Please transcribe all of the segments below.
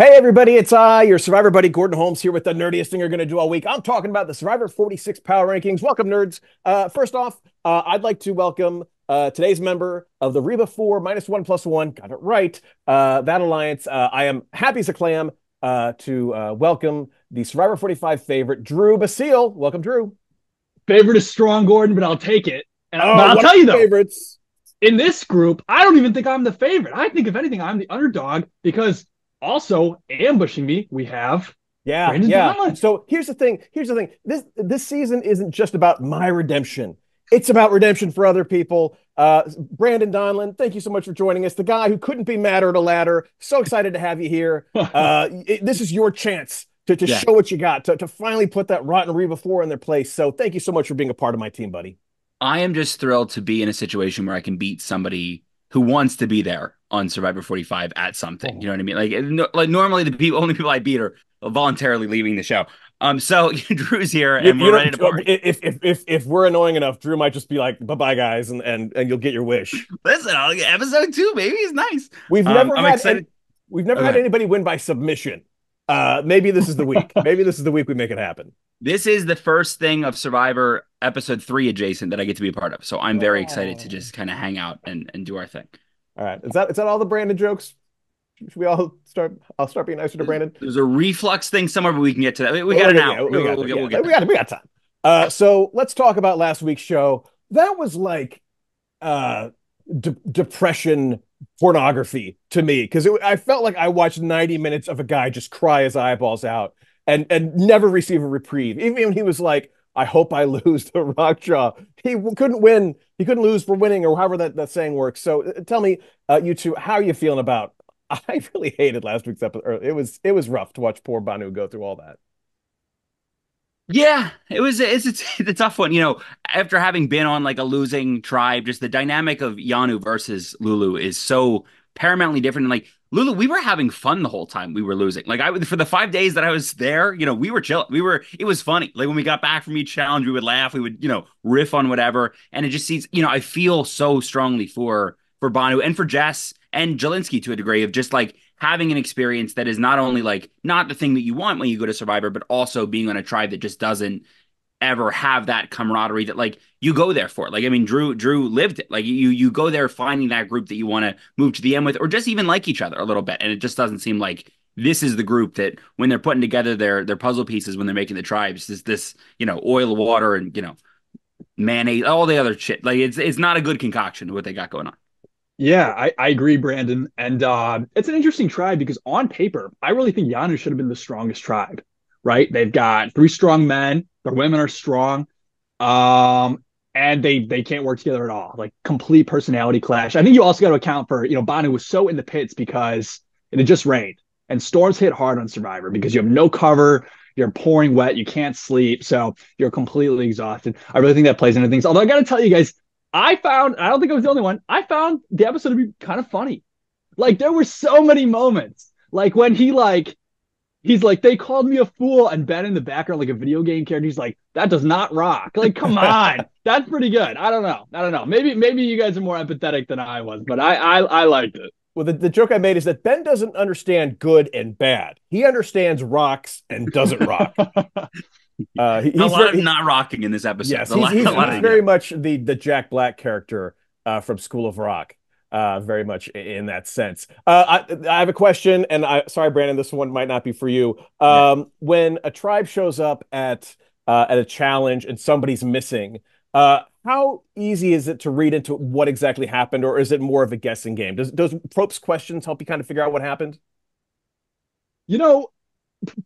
Hey, everybody, it's I, your Survivor buddy, Gordon Holmes, here with the nerdiest thing you're going to do all week. I'm talking about the Survivor 46 Power Rankings. Welcome, nerds. Uh, first off, uh, I'd like to welcome uh, today's member of the Reba 4 minus one plus one. Got it right. Uh, that alliance. Uh, I am happy as a clam uh, to welcome the Survivor 45 favorite, Drew Basile. Welcome, Drew. Favorite is strong, Gordon, but I'll take it. And oh, I'll tell you though, favorites. in this group, I don't even think I'm the favorite. I think if anything, I'm the underdog because also ambushing me, we have yeah, Brandon yeah. So here's the thing. Here's the thing. This this season isn't just about my redemption. It's about redemption for other people. Uh, Brandon Donlon, thank you so much for joining us. The guy who couldn't be madder at a ladder. So excited to have you here. Uh, it, this is your chance to, to yeah. show what you got, to, to finally put that rotten Reba 4 in their place. So thank you so much for being a part of my team, buddy. I am just thrilled to be in a situation where I can beat somebody who wants to be there on Survivor 45 at something. You know what I mean? Like, no, like normally the people, only people I beat are voluntarily leaving the show. Um, so Drew's here and you, we're you ready to party. If, if if if we're annoying enough, Drew might just be like, "Bye bye, guys," and and and you'll get your wish. Listen, I'll get episode two, baby, is nice. We've um, never had any, we've never okay. had anybody win by submission. Uh, maybe this is the week. maybe this is the week we make it happen. This is the first thing of Survivor episode three adjacent that I get to be a part of. So I'm very oh. excited to just kind of hang out and and do our thing. All right. Is that is that all the Brandon jokes? Should we all start? I'll start being nicer to Brandon. There's a reflux thing somewhere, but we can get to that. We, we got an hour. We, got, we, got, we, got, we got time. Uh, so let's talk about last week's show. That was like uh, de- depression pornography to me because I felt like I watched 90 minutes of a guy just cry his eyeballs out and and never receive a reprieve. Even when he was like, I hope I lose to Rockjaw. He couldn't win. He couldn't lose for winning, or however that, that saying works. So uh, tell me, uh, you two, how are you feeling about? I really hated last week's episode. It was it was rough to watch poor Bhanu go through all that. Yeah, it was. It's, it's it's a tough one. You know, after having been on like a losing tribe, just the dynamic of Yanu versus Lulu is so paramountly different. And like Lulu, we were having fun the whole time we were losing. Like I for the five days that I was there, you know, we were chill. We were it was funny. Like when we got back from each challenge, we would laugh, we would, you know, riff on whatever. And it just seems, you know, I feel so strongly for for Bhanu and for Jess and Jelinsky to a degree of just like having an experience that is not only like not the thing that you want when you go to Survivor, but also being on a tribe that just doesn't ever have that camaraderie that like you go there for. Like I mean, Drew Drew lived it. Like you you go there finding that group that you want to move to the end with, or just even like each other a little bit. And it just doesn't seem like this is the group that when they're putting together their their puzzle pieces when they're making the tribes is this you know oil water and you know mayonnaise all the other shit like it's it's not a good concoction what they got going on yeah i, I agree brandon and uh, it's an interesting tribe because on paper i really think yanu should have been the strongest tribe right they've got three strong men their women are strong um and they they can't work together at all. Like complete personality clash. I think you also got to account for you know Bhanu was so in the pits because it just rained and storms hit hard on Survivor because you have no cover. You're pouring wet. You can't sleep, so you're completely exhausted. I really think that plays into things. Although I got to tell you guys, I found I don't think I was the only one. I found the episode to be kind of funny. Like there were so many moments, like when he like he's like, they called me a fool. And Ben in the background, like a video game character, he's like, that does not rock. Like, come on. That's pretty good. I don't know. I don't know. Maybe maybe you guys are more empathetic than I was, but I I, I liked it. Well, the, the joke I made is that Ben doesn't understand good and bad. He understands rocks and doesn't rock. Uh, he, a lot very, of not rocking in this episode. Yes, he's, lot, he's, he's very much the the Jack Black character uh, from School of Rock uh, very much in that sense. Uh, I, I, have a question, and I sorry, Brandon, this one might not be for you. Um, yeah. When a tribe shows up at uh, at a challenge and somebody's missing, uh, how easy is it to read into what exactly happened, or is it more of a guessing game? Does does Probst's questions help you kind of figure out what happened? You know,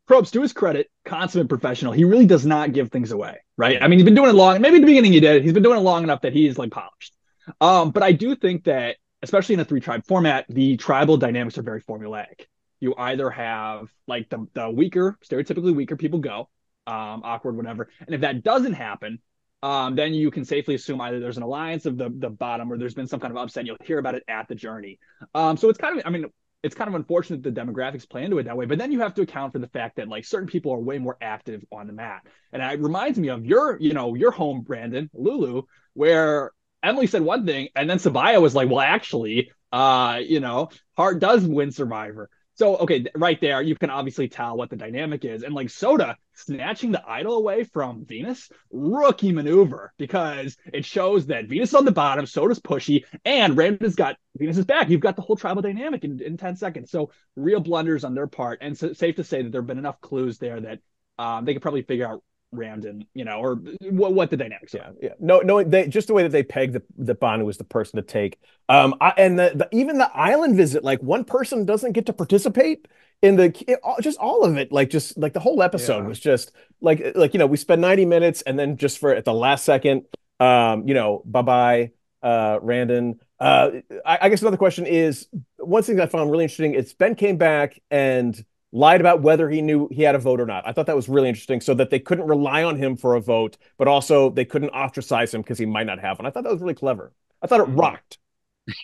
Probst, to his credit, consummate professional. He really does not give things away, right? I mean, he's been doing it long. Maybe at the beginning he did. He's been doing it long enough that he's like polished. Um, but I do think that especially in a three tribe format, the tribal dynamics are very formulaic. You either have like the, the weaker, stereotypically weaker people go, um, awkward, whatever. And if that doesn't happen, um, then you can safely assume either there's an alliance of the the bottom or there's been some kind of upset. You'll hear about it at the journey. Um, so it's kind of, I mean, it's kind of unfortunate the demographics play into it that way. But then you have to account for the fact that like certain people are way more active on the mat, and it reminds me of your, you know, your home, Brandon Lulu, where Emily said one thing, and then Sabiyah was like, "Well, actually, uh, you know, Hart does win Survivor." So okay, right there, you can obviously tell what the dynamic is, and like Soda snatching the idol away from Venus, rookie maneuver because it shows that Venus is on the bottom, Soda's pushy, and Randen's got Venus's back. You've got the whole tribal dynamic in, in ten seconds. So real blunders on their part, and so, safe to say that there have been enough clues there that um, they could probably figure out Randen, you know, or what, what the dynamics yeah, are. Yeah, no, no, they just the way that they pegged the the Bhanu was the person to take. Um, I, and the, the, even the island visit, like one person doesn't get to participate in the it, just all of it, like just like the whole episode yeah. was just like like you know we spent ninety minutes and then just for at the last second, um, you know, bye bye, uh, Randen. Uh, I, I guess another question is one thing I found really interesting. It's Ben came back and lied about whether he knew he had a vote or not. I thought that was really interesting so that they couldn't rely on him for a vote, but also they couldn't ostracize him because he might not have one. I thought that was really clever. I thought it mm-hmm. rocked.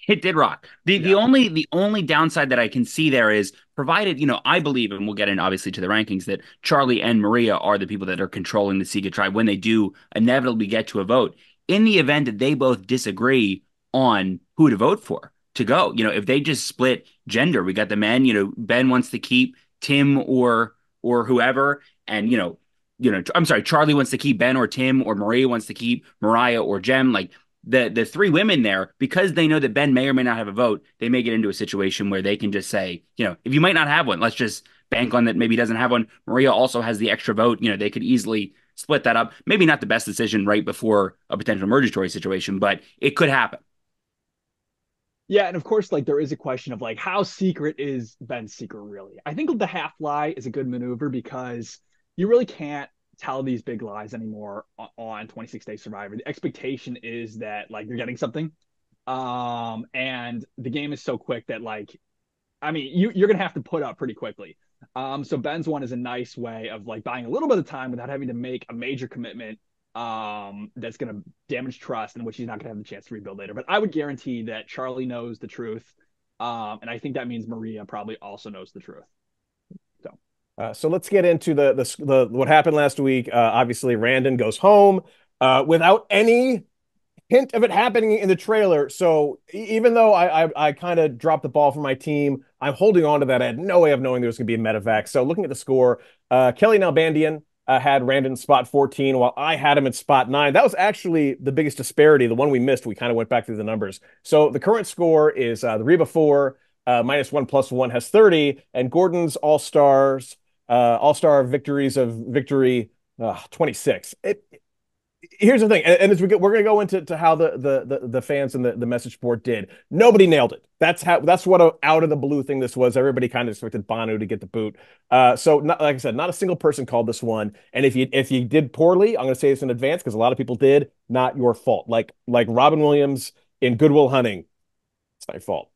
It did rock. The yeah. the only the only downside that I can see there is provided, you know, I believe, and we'll get in obviously to the rankings, that Charlie and Maria are the people that are controlling the Siga tribe when they do inevitably get to a vote. In the event that they both disagree on who to vote for to go, you know, if they just split gender, we got the men, you know, Ben wants to keep Tim or or whoever, and you know, you know, I'm sorry, Charlie wants to keep Ben or Tim, or Maria wants to keep Moriah or Jem. Like the the three women there, because they know that Ben may or may not have a vote, they may get into a situation where they can just say, you know, if you might not have one, let's just bank on that maybe doesn't have one. Maria also has the extra vote. You know, they could easily split that up. Maybe not the best decision right before a potential emergency situation, but it could happen. Yeah, and of course, like there is a question of like how secret is Ben's secret really? I think the half lie is a good maneuver because you really can't tell these big lies anymore on 26 Day Survivor. The expectation is that like you're getting something, um, and the game is so quick that like, I mean, you you're gonna have to put up pretty quickly. Um, so Ben's one is a nice way of like buying a little bit of time without having to make a major commitment um, that's going to damage trust and which he's not going to have the chance to rebuild later. But I would guarantee that Charlie knows the truth. Um, and I think that means Maria probably also knows the truth. So, uh, so let's get into the, the, the what happened last week. Uh, obviously, Randen goes home uh, without any hint of it happening in the trailer. So even though I I, I kind of dropped the ball for my team, I'm holding on to that. I had no way of knowing there was going to be a medevac. So looking at the score, uh, Kellie Nalbandian uh, had Randen spot 14 while I had him at spot 9. That was actually the biggest disparity. The one we missed, we kind of went back through the numbers. So the current score is uh, the Reba 4 uh, minus 1 plus 1 has 30 and Gordon's All-Stars uh, All-Star victories of victory uh, 26. It, here's the thing, and, and as we get, we're going to go into to how the, the the the fans and the, the message board did. Nobody nailed it. That's how. That's what a out of the blue thing this was. Everybody kind of expected Bhanu to get the boot. Uh, so not, like I said, not a single person called this one. And if you if you did poorly, I'm going to say this in advance because a lot of people did. Not your fault. Like like Robin Williams in Good Will Hunting, it's not your fault.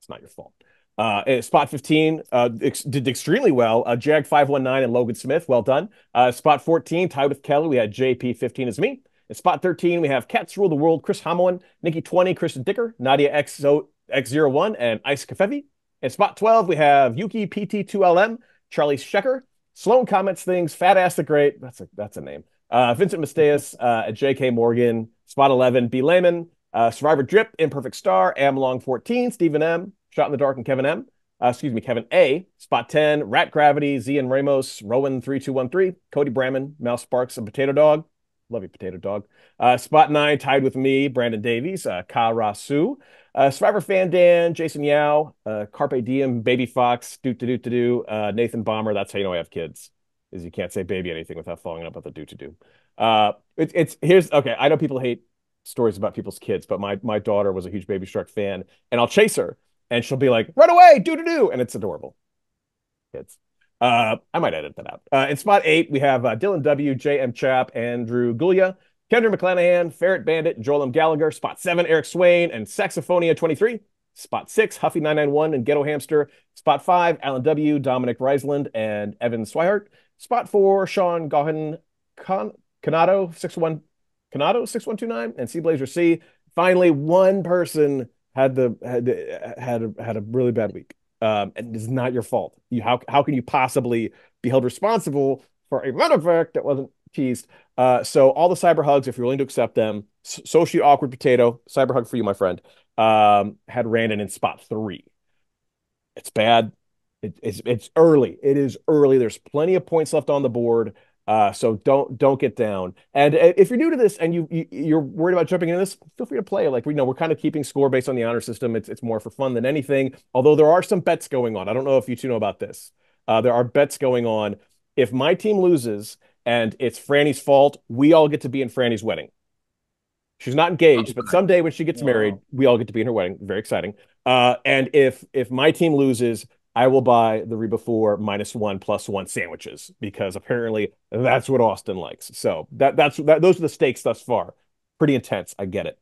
It's not your fault. Uh, spot 15 uh, ex- did extremely well. Uh, Jag 519 and Logan Smith, well done. Uh, spot 14, tied with Kellie. We had JP 15 as me. In spot 13, we have Cats Rule the World, Chris Hamoan, Nikki 20, Kristen Dicker, Nadia X- X01, and Ice Kafevi. In spot 12, we have Yuki PT2LM, Charlie Shecker, Sloan Comments Things, Fat Ass the Great. That's a, that's a name. Uh, Vincent Masteus, uh, JK Morgan, spot 11, B. Lehman, uh, Survivor Drip, Imperfect Star, Am Long 14, Stephen M, Shot in the Dark and Kevin M. Uh, excuse me, Kevin A. Spot 10, Rat Gravity, Z and Ramos, Rowan 3213, Cody Bramman, Mouse Sparks, and Potato Dog. Love you, Potato Dog. Uh, spot 9, tied with me, Brandon Davies, uh, Ka Rasu. Uh, Survivor Fan Dan, Jason Yao, uh, Carpe Diem, Baby Fox, Doot to Doot to Do, uh, Nathan Bomber. That's how you know I have kids, is you can't say baby anything without following up with a Doot to Do. Uh, it, it's here's okay. I know people hate stories about people's kids, but my my daughter was a huge Baby Shark fan, and I'll chase her and she'll be like, "Run away, do do do," and it's adorable. Kids. Uh, I might edit that out. Uh, in spot eight, we have uh, Dylan W, J M Chap, Andrew Gulia, Kendra McClanahan, Ferret Bandit, Joel M. Gallagher. Spot seven, Eric Swain, and Saxophonia 23. Spot six, Huffy 991 and Ghetto Hamster. Spot five, Alan W, Dominic Reisland, and Evan Swihart. Spot four, Sean Gohan Con- Canado 61 Canado 6129 and Sea Blazer C. Finally, one person had the had had a, had a really bad week. Um, and it's not your fault. You how how can you possibly be held responsible for a medevac that wasn't teased? Uh, so all the cyber hugs, if you're willing to accept them, socially awkward potato cyber hug for you, my friend. Um, had Randen in spot three. It's bad. It, it's it's early. It is early. There's plenty of points left on the board. Uh, so don't don't get down. And uh, if you're new to this and you, you are worried about jumping into this, feel free to play. Like we know we're kind of keeping score based on the honor system. It's it's more for fun than anything. Although there are some bets going on. I don't know if you two know about this. Uh, there are bets going on. If my team loses and it's Frannie's fault, we all get to be in Frannie's wedding. She's not engaged, but someday when she gets married, we all get to be in her wedding. Very exciting. Uh, and if if my team loses, I will buy the Reba 4 minus one plus one sandwiches because apparently that's what Austin likes. So that that's that those are the stakes thus far. Pretty intense. I get it.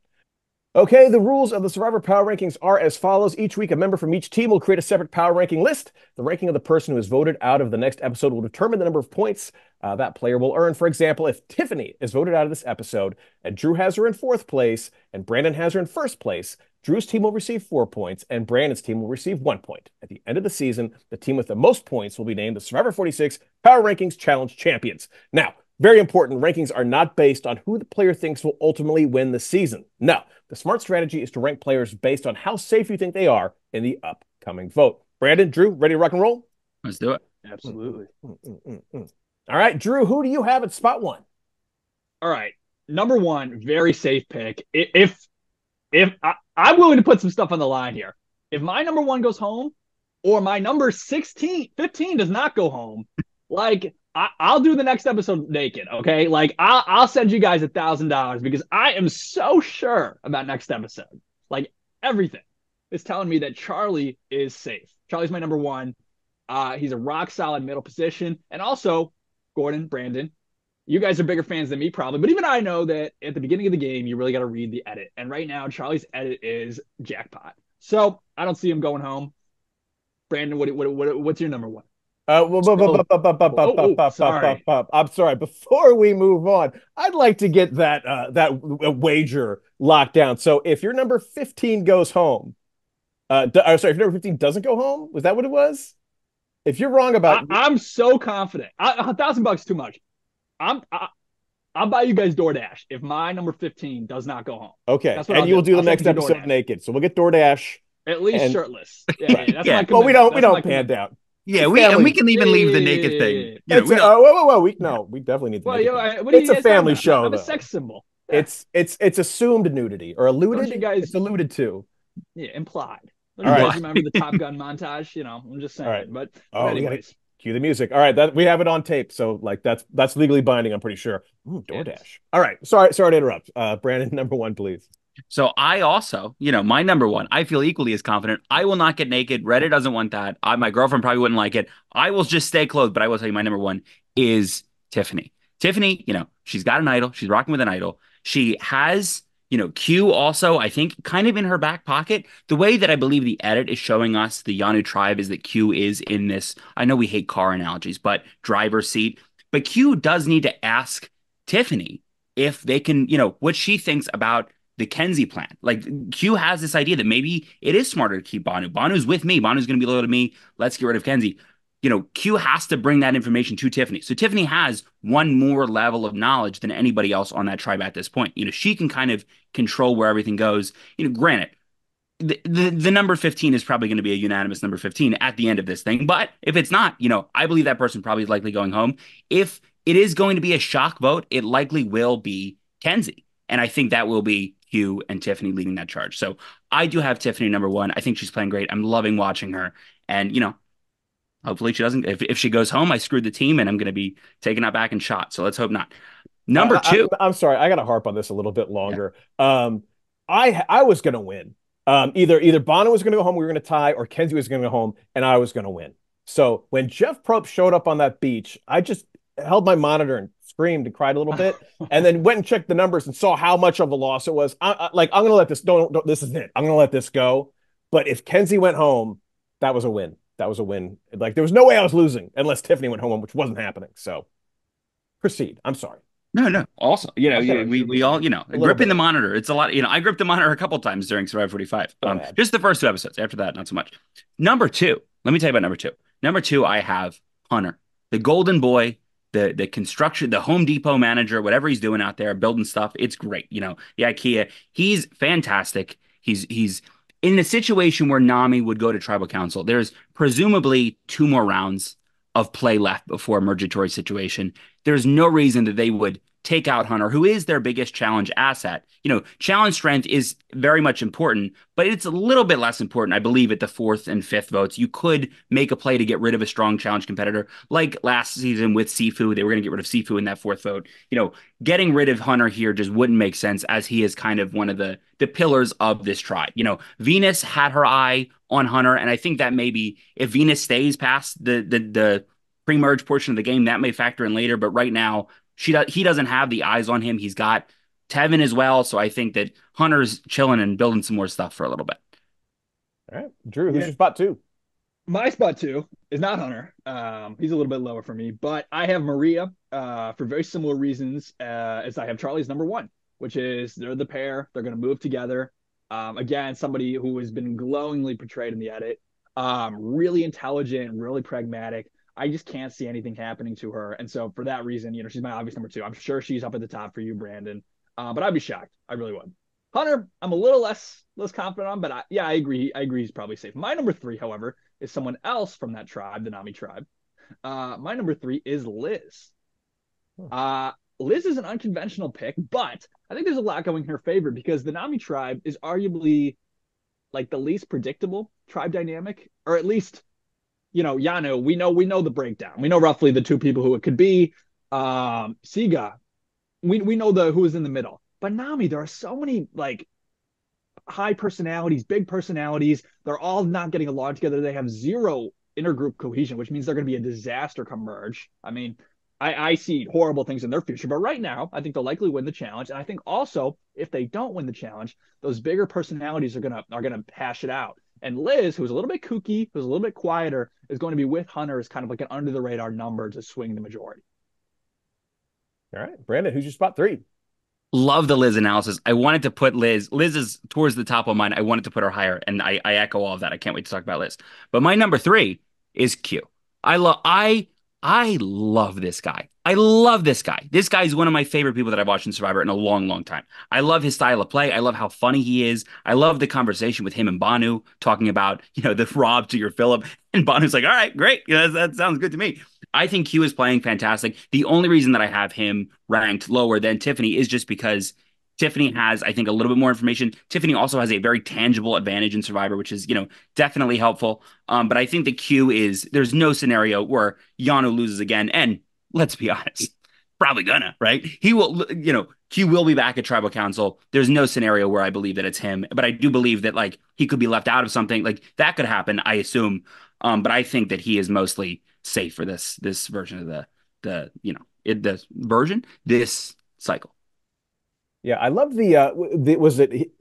Okay, the rules of the Survivor Power Rankings are as follows. Each week, a member from each team will create a separate power ranking list. The ranking of the person who is voted out of the next episode will determine the number of points uh, that player will earn. For example, if Tiffany is voted out of this episode and Drew has her in fourth place and Brandon has her in first place, Drew's team will receive four points and Brandon's team will receive one point. At the end of the season, the team with the most points will be named the Survivor 46 Power Rankings Challenge Champions. Now, very important, rankings are not based on who the player thinks will ultimately win the season. No, the smart strategy is to rank players based on how safe you think they are in the upcoming vote. Brandon, Drew, ready to rock and roll? Let's do it. Absolutely. Mm, mm, mm, All right, Drew, who do you have at spot one? All right, number one, very safe pick. If if I, I'm willing to put some stuff on the line here, if my number one goes home, or my number 16, 15 does not go home, like I, will do the next episode naked. Okay, like I'll, I'll send you guys a thousand dollars because I am so sure about next episode. Like everything is telling me that Charlie is safe. Charlie's my number one. Uh, he's a rock solid middle position, and also Gordon, Brandon. You guys are bigger fans than me, probably, but even I know that at the beginning of the game, you really got to read the edit. And right now, Charlie's edit is jackpot. So I don't see him going home. Brandon, what, what, what what's your number one? I'm sorry. Before we move on, I'd like to get that uh, that wager locked down. So if your number 15 goes home, uh, d- sorry, if number 15 doesn't go home, was that what it was? If you're wrong about, I, am so confident. A thousand bucks too much. I'm. I, I'll buy you guys DoorDash if my number 15 does not go home. Okay, and I'll you'll do, do the next episode naked. So we'll get DoorDash. At least and... shirtless. Yeah, yeah, yeah. Well, we don't. That's we don't pan down. Yeah, we and we can even leave the naked thing. You know, we a, oh, uh, whoa, whoa, whoa, we no, we definitely need. The well, naked know, it's a family show. I'm a sex symbol. Yeah. It's it's it's assumed nudity or alluded. You guys, it's alluded to. Yeah, implied. All right. Remember the Top Gun montage? You know, I'm just saying. All right. But, oh, but anyways. Cue the music. All right, that we have it on tape, so like that's that's legally binding. I'm pretty sure. Ooh, DoorDash. All right, sorry, sorry to interrupt. Uh, Brandon, number one, please. So I also, you know, my number one, I feel equally as confident. I will not get naked. Reddit doesn't want that. I, my girlfriend probably wouldn't like it. I will just stay clothed, but I will tell you my number one is Tiffany. Tiffany, you know, she's got an idol. She's rocking with an idol. She has, you know, Q also, I think, kind of in her back pocket. The way that I believe the edit is showing us the Yanu tribe is that Q is in this. I know we hate car analogies, but driver seat. But Q does need to ask Tiffany if they can, you know, what she thinks about the Kenzie plan. Like Q has this idea that maybe it is smarter to keep Bhanu. Bhanu's with me. Bhanu's going to be loyal to me. Let's get rid of Kenzie. You know, Q has to bring that information to Tiffany. So Tiffany has one more level of knowledge than anybody else on that tribe at this point. You know, she can kind of control where everything goes. You know, granted, the, the, the number 15 is probably going to be a unanimous number 15 at the end of this thing. But if it's not, you know, I believe that person probably is likely going home. If it is going to be a shock vote, it likely will be Kenzie. And I think that will be Q and Tiffany leading that charge. So I do have Tiffany number one. I think she's playing great. I'm loving watching her. And, you know, hopefully she doesn't. If, if she goes home, I screwed the team and I'm going to be taken out back and shot. So let's hope not. Number uh, two. I, am sorry. I got to harp on this a little bit longer. Yeah. Um, I I was going to win. Um, either either Bono was going to go home, we were going to tie, or Kenzie was going to go home, and I was going to win. So when Jeff Probst showed up on that beach, I just held my monitor and screamed and cried a little bit, and then went and checked the numbers and saw how much of a loss it was. I, I, like I'm gonna let this don't, don't this is it. I'm gonna let this go. But if Kenzie went home, that was a win. That was a win. Like there was no way I was losing unless Tiffany went home, which wasn't happening. So proceed. I'm sorry. No, no. Also, you know, okay. we, we all, you know, gripping bit. the monitor. It's a lot. You know, I gripped the monitor a couple times during Survivor 45. Um, just the first two episodes. After that, not so much. Number two. Let me tell you about number two. Number two, I have Hunter, the golden boy the the construction, the Home Depot manager, whatever he's doing out there, building stuff. It's great. You know, the IKEA. He's fantastic. He's he's in a situation where Nami would go to tribal council, there's presumably two more rounds of play left before emergatory situation. There's no reason that they would take out Hunter, who is their biggest challenge asset. You know, challenge strength is very much important, but it's a little bit less important, I believe, at the fourth and fifth votes. You could make a play to get rid of a strong challenge competitor, like last season with Sifu. They were going to get rid of Sifu in that fourth vote. You know, getting rid of Hunter here just wouldn't make sense as he is kind of one of the the pillars of this tribe. You know, Venus had her eye on Hunter, and I think that maybe if Venus stays past the the the pre-merge portion of the game, that may factor in later. But right now, she does, he doesn't have the eyes on him. He's got Tevin as well. So I think that Hunter's chilling and building some more stuff for a little bit. All right. Drew, who's yeah. your spot two? My spot two is not Hunter. Um, he's a little bit lower for me, but I have Maria uh, for very similar reasons uh, as I have Charlie's number one, which is they're the pair. They're going to move together. Um, again, somebody who has been glowingly portrayed in the edit. Um, really intelligent, really pragmatic. I just can't see anything happening to her. And so for that reason, you know, she's my obvious number two. I'm sure she's up at the top for you, Brandon. Uh, but I'd be shocked. I really would. Hunter, I'm a little less less confident on, but I, yeah, I agree. I agree he's probably safe. My number three, however, is someone else from that tribe, the Nami tribe. Uh, my number three is Liz. Uh, Liz is an unconventional pick, but I think there's a lot going in her favor because the Nami tribe is arguably like the least predictable tribe dynamic, or at least you know, Yanu, we know we know the breakdown. We know roughly the two people who it could be. Um, Siga, we we know the who is in the middle. But Nami, there are so many like high personalities, big personalities. They're all not getting along together. They have zero intergroup cohesion, which means they're going to be a disaster come merge. I mean, I, I see horrible things in their future, but right now, I think they'll likely win the challenge. And I think also, if they don't win the challenge, those bigger personalities are gonna are gonna hash it out. And Liz, who's a little bit kooky, who's a little bit quieter, is going to be with Hunter as kind of like an under the radar number to swing the majority. All right. Brandon, who's your spot three? Love the Liz analysis. I wanted to put Liz. Liz is towards the top of mine. I wanted to put her higher, and I, I echo all of that. I can't wait to talk about Liz. But my number three is Q. I love I I love this guy. I love this guy. This guy is one of my favorite people that I've watched in Survivor in a long, long time. I love his style of play. I love how funny he is. I love the conversation with him and Bhanu talking about, you know, the Rob to your Philip. And Bhanu's like, all right, great. You know, that, that sounds good to me. I think Q is playing fantastic. The only reason that I have him ranked lower than Tiffany is just because Tiffany has, I think, a little bit more information. Tiffany also has a very tangible advantage in Survivor, which is, you know, definitely helpful. Um, but I think the Q is there's no scenario where Yanu loses again. And let's be honest, probably gonna, right? He will, you know, Q will be back at Tribal Council. There's no scenario where I believe that it's him, but I do believe that like he could be left out of something. Like that could happen, I assume. Um, but I think that he is mostly safe for this this version of the the you know it the version this cycle. Yeah, I love the uh the, was it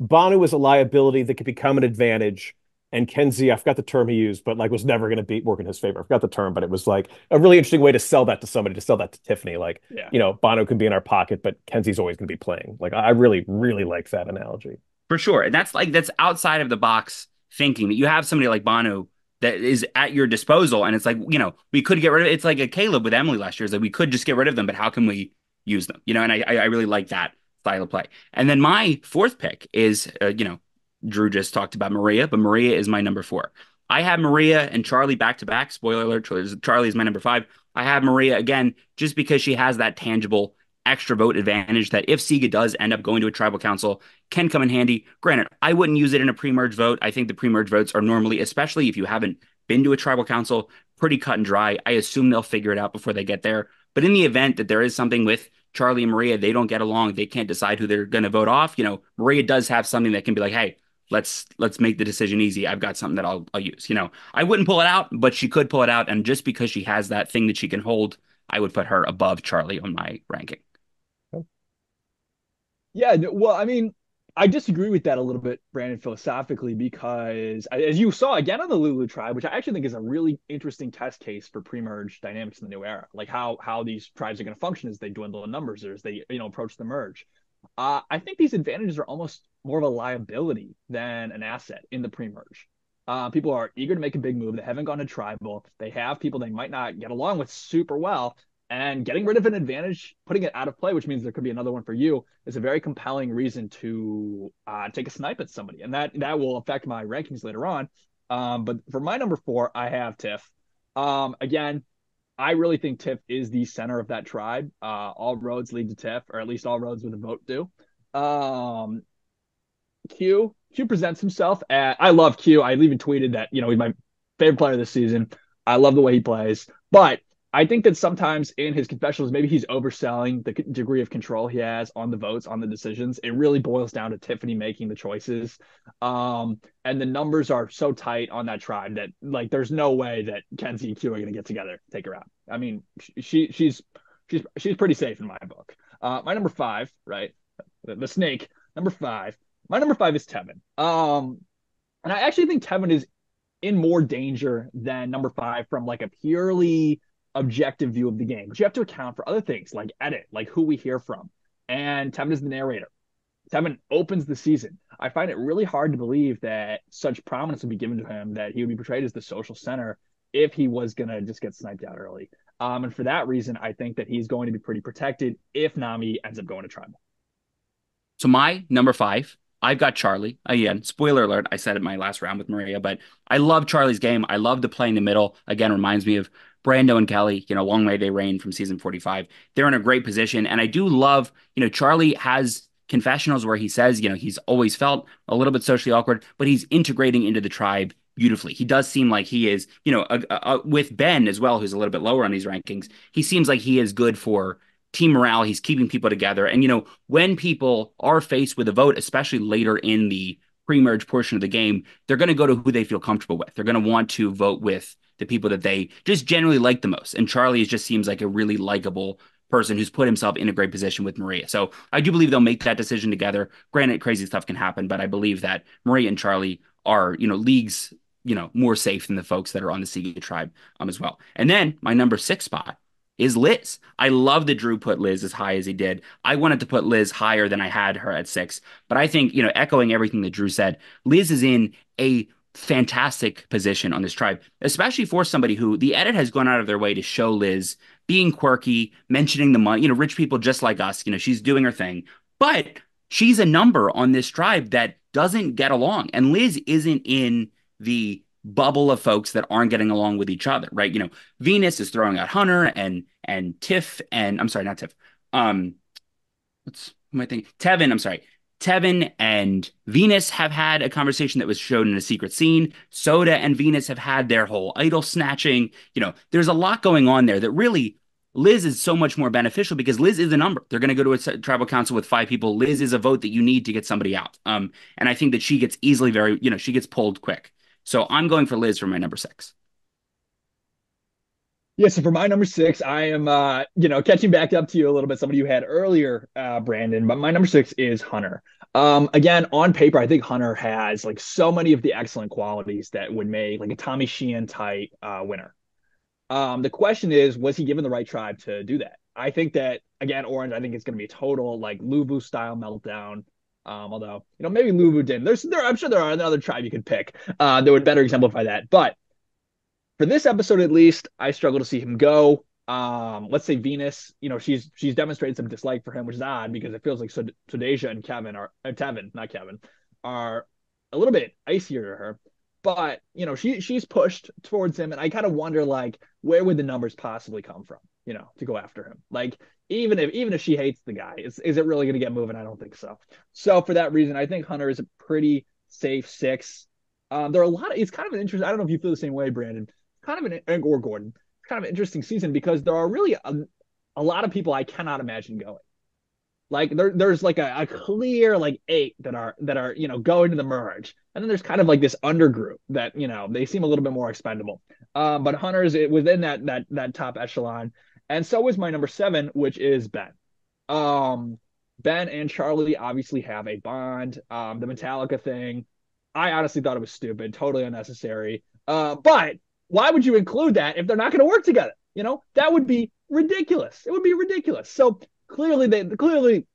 Bhanu was a liability that could become an advantage. And Kenzie, I forgot the term he used, but like was never going to be work in his favor. I forgot the term, but it was like a really interesting way to sell that to somebody, to sell that to Tiffany. Like, yeah. you know, Bono can be in our pocket, but Kenzie's always going to be playing. Like, I really, really like that analogy. For sure. And that's like, that's outside of the box thinking that you have somebody like Bhanu that is at your disposal. And it's like, you know, we could get rid of it. It's like a Kaleb with Emily last year. It's like we could just get rid of them, but how can we use them? You know, and I, I really like that style of play. And then my fourth pick is, uh, you know, Drew just talked about Maria, but Maria is my number four. I have Maria and Charlie back to back. Spoiler alert: Charlie is my number five. I have Maria again just because she has that tangible extra vote advantage that if Siga does end up going to a tribal council, can come in handy. Granted, I wouldn't use it in a pre-merge vote. I think the pre-merge votes are normally, especially if you haven't been to a tribal council, pretty cut and dry. I assume they'll figure it out before they get there. But in the event that there is something with Charlie and Maria, they don't get along, they can't decide who they're going to vote off. You know, Maria does have something that can be like, hey, let's let's make the decision easy. I've got something that I'll I'll use. You know, I wouldn't pull it out, but she could pull it out, and just because she has that thing that she can hold, I would put her above Charlie on my ranking. Yeah, well, I mean, I disagree with that a little bit, Brandon, philosophically, because as you saw again on the Lulu tribe, which I actually think is a really interesting test case for pre-merge dynamics in the new era, like how how these tribes are going to function as they dwindle in numbers or as they you know approach the merge. Uh, I think these advantages are almost more of a liability than an asset in the pre-merge. Uh, people are eager to make a big move. They haven't gone to tribal. They have people they might not get along with super well. And getting rid of an advantage, putting it out of play, which means there could be another one for you, is a very compelling reason to uh, take a snipe at somebody, and that that will affect my rankings later on. Um, but for my number four, I have Tiff. Um, again, I really think Tiff is the center of that tribe. Uh, all roads lead to Tiff, or at least all roads with a vote do. Um, Q Q presents himself. At, I love Q. I even tweeted that you know he's my favorite player this season. I love the way he plays, but I think that sometimes in his confessionals, maybe he's overselling the degree of control he has on the votes, on the decisions. It really boils down to Tiffany making the choices. Um, and the numbers are so tight on that tribe that like there's no way that Kenzie and Q are gonna get together, take her out. I mean, she she's she's she's pretty safe in my book. Uh, my number five, right? The, the snake, number five. My number five is Tevin. Um, and I actually think Tevin is in more danger than number five from like a purely objective view of the game. But you have to account for other things like edit, like who we hear from. And Tevin is the narrator. Tevin opens the season. I find it really hard to believe that such prominence would be given to him that he would be portrayed as the social center if he was going to just get sniped out early. Um, and for that reason, I think that he's going to be pretty protected if Nami ends up going to tribal. So my number five, I've got Charlie. Again, spoiler alert, I said it my last round with Maria, but I love Charlie's game. I love to play in the middle. Again, reminds me of Brando and Kelly, you know, Long May They Reign from season 45. They're in a great position. And I do love, you know, Charlie has confessionals where he says, you know, he's always felt a little bit socially awkward, but he's integrating into the tribe beautifully. He does seem like he is, you know, a, a, with Ben as well, who's a little bit lower on these rankings. He seems like he is good for team morale. He's keeping people together. And, you know, when people are faced with a vote, especially later in the pre merge portion of the game, they're going to go to who they feel comfortable with. They're going to want to vote with the people that they just generally like the most. And Charlie just seems like a really likable person who's put himself in a great position with Maria. So I do believe they'll make that decision together. Granted, crazy stuff can happen, but I believe that Maria and Charlie are, you know, leagues, you know, more safe than the folks that are on the Siga tribe um, as well. And then my number six spot is Liz. I love that Drew put Liz as high as he did. I wanted to put Liz higher than I had her at six, but I think, you know, echoing everything that Drew said, Liz is in a fantastic position on this tribe, especially for somebody who the edit has gone out of their way to show Liz being quirky, mentioning the money, you know, rich people just like us, you know, she's doing her thing. But she's a number on this tribe that doesn't get along. And Liz isn't in the bubble of folks that aren't getting along with each other, right? You know, Venus is throwing out Hunter and and Tiff and I'm sorry, not Tiff. Um what's my thing? Tevin, I'm sorry. Tevin and Venus have had a conversation that was shown in a secret scene. Soda and Venus have had their whole idol snatching. You know, there's a lot going on there that really Liz is so much more beneficial because Liz is a number. They're going to go to a tribal council with five people. Liz is a vote that you need to get somebody out. Um, and I think that she gets easily very, you know, she gets pulled quick. So I'm going for Liz for my number six. Yeah, so for my number six, I am, uh, you know, catching back up to you a little bit, somebody you had earlier, uh, Brandon, but my number six is Hunter. Um, again, on paper, I think Hunter has like so many of the excellent qualities that would make like a Tommy Sheehan type uh, winner. Um, the question is, was he given the right tribe to do that? I think that again, Orange, I think it's going to be a total like Lulu style meltdown. Um, although you know maybe Lulu didn't. There's there, I'm sure there are another tribe you could pick uh, that would better exemplify that. But for this episode at least, I struggle to see him go. Um, let's say Venus, you know, she's she's demonstrated some dislike for him, which is odd because it feels like Sudeja and Kevin are uh, Tevin, not Kevin, are a little bit icier to her. But you know, she she's pushed towards him, and I kind of wonder like where would the numbers possibly come from, you know, to go after him? Like even if even if she hates the guy, is is it really going to get moving? I don't think so. So for that reason, I think Hunter is a pretty safe six. Um, there are a lot of it's kind of an interesting. I don't know if you feel the same way, Brandon kind of an or Gordon, kind of an interesting season because there are really a, a lot of people I cannot imagine going. Like there, there's like a, a, clear like eight that are that are you know going to the merge, and then there's kind of like this undergroup that you know they seem a little bit more expendable. Um, but Hunter's within that that that top echelon, and so is my number seven, which is Ben. Um, Ben and Charlie obviously have a bond. Um, the Metallica thing, I honestly thought it was stupid, totally unnecessary. Uh, but why would you include that if they're not going to work together? You know, that would be ridiculous. It would be ridiculous. So clearly, they clearly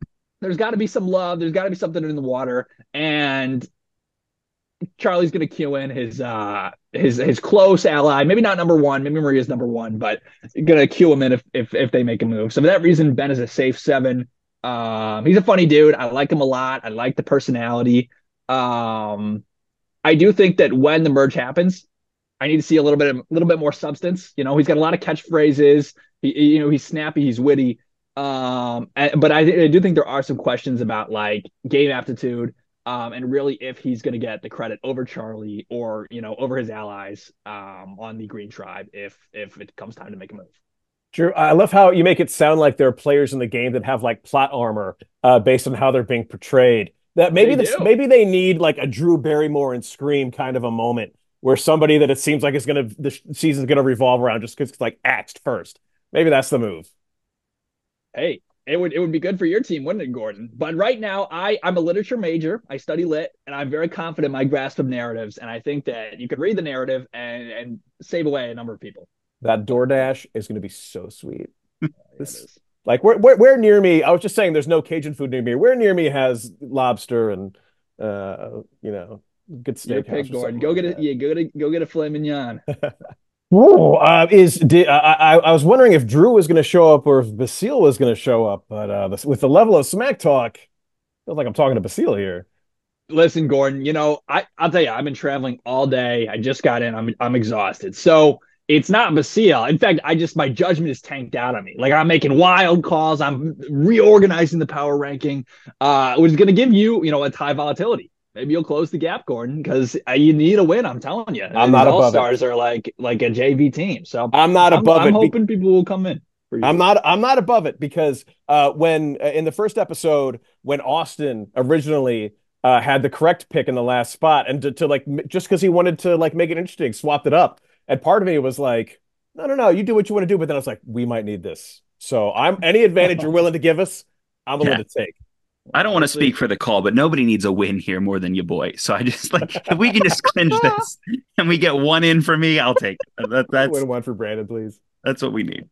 there's got to be some love. There's got to be something in the water, and Charlie's going to cue in his uh his his close ally, maybe not number one, maybe Maria's number one, but going to cue him in if, if if they make a move. So for that reason, Ben is a safe seven. Um, he's a funny dude. I like him a lot. I like the personality. Um, I do think that when the merge happens, I need to see a little bit a little bit more substance. You know, he's got a lot of catchphrases. He, you know, he's snappy, he's witty. Um, but I, I do think there are some questions about like game aptitude um, and really if he's going to get the credit over Charlie or you know over his allies um, on the Green Tribe if if it comes time to make a move. Drew, I love how you make it sound like there are players in the game that have like plot armor uh, based on how they're being portrayed. That maybe this, maybe they need like a Drew Barrymore and Scream kind of a moment where somebody that it seems like is going to the season's going to revolve around just because it's like axed first. Maybe that's the move. Hey, it would it would be good for your team, wouldn't it, Gordon? But right now, I I'm a literature major. I study lit, and I'm very confident in my grasp of narratives. And I think that you could read the narrative and and save away a number of people. That DoorDash is going to be so sweet. this, like where, where where near me? I was just saying, there's no Cajun food near me. Where near me has lobster and uh you know good steak. Gordon. Go get it. Yeah, go get a go get a filet mignon. Uh, is did, uh, I, I was wondering if Drew was going to show up or if Basile was going to show up, but uh, with the level of smack talk, feels like I'm talking to Basile here. Listen, Gordon, you know I I'll tell you, I've been traveling all day. I just got in. I'm I'm exhausted. So it's not Basile. In fact, I just my judgment is tanked out on me. Like I'm making wild calls. I'm reorganizing the power ranking, uh, which is going to give you you know a high volatility maybe you'll close the gap, Gordon, because uh, you need a win. I'm telling you. I'm not All stars are like like a JV team, so I'm not I'm, above I'm, it. I'm hoping people will come in. I'm not. I'm not above it because uh, when uh, in the first episode when Austin originally uh, had the correct pick in the last spot, and to, to like just because he wanted to like make it interesting, swapped it up, and part of me was like, no, no, no, you do what you want to do, but then I was like, we might need this. So I'm any advantage you're willing to give us, I'm willing yeah. to take. I don't want to speak for the call, but nobody needs a win here more than your boy. So I just like if we can just clinch this and we get one in for me, I'll take it. That, that's win one for Brandon, please. That's what we need.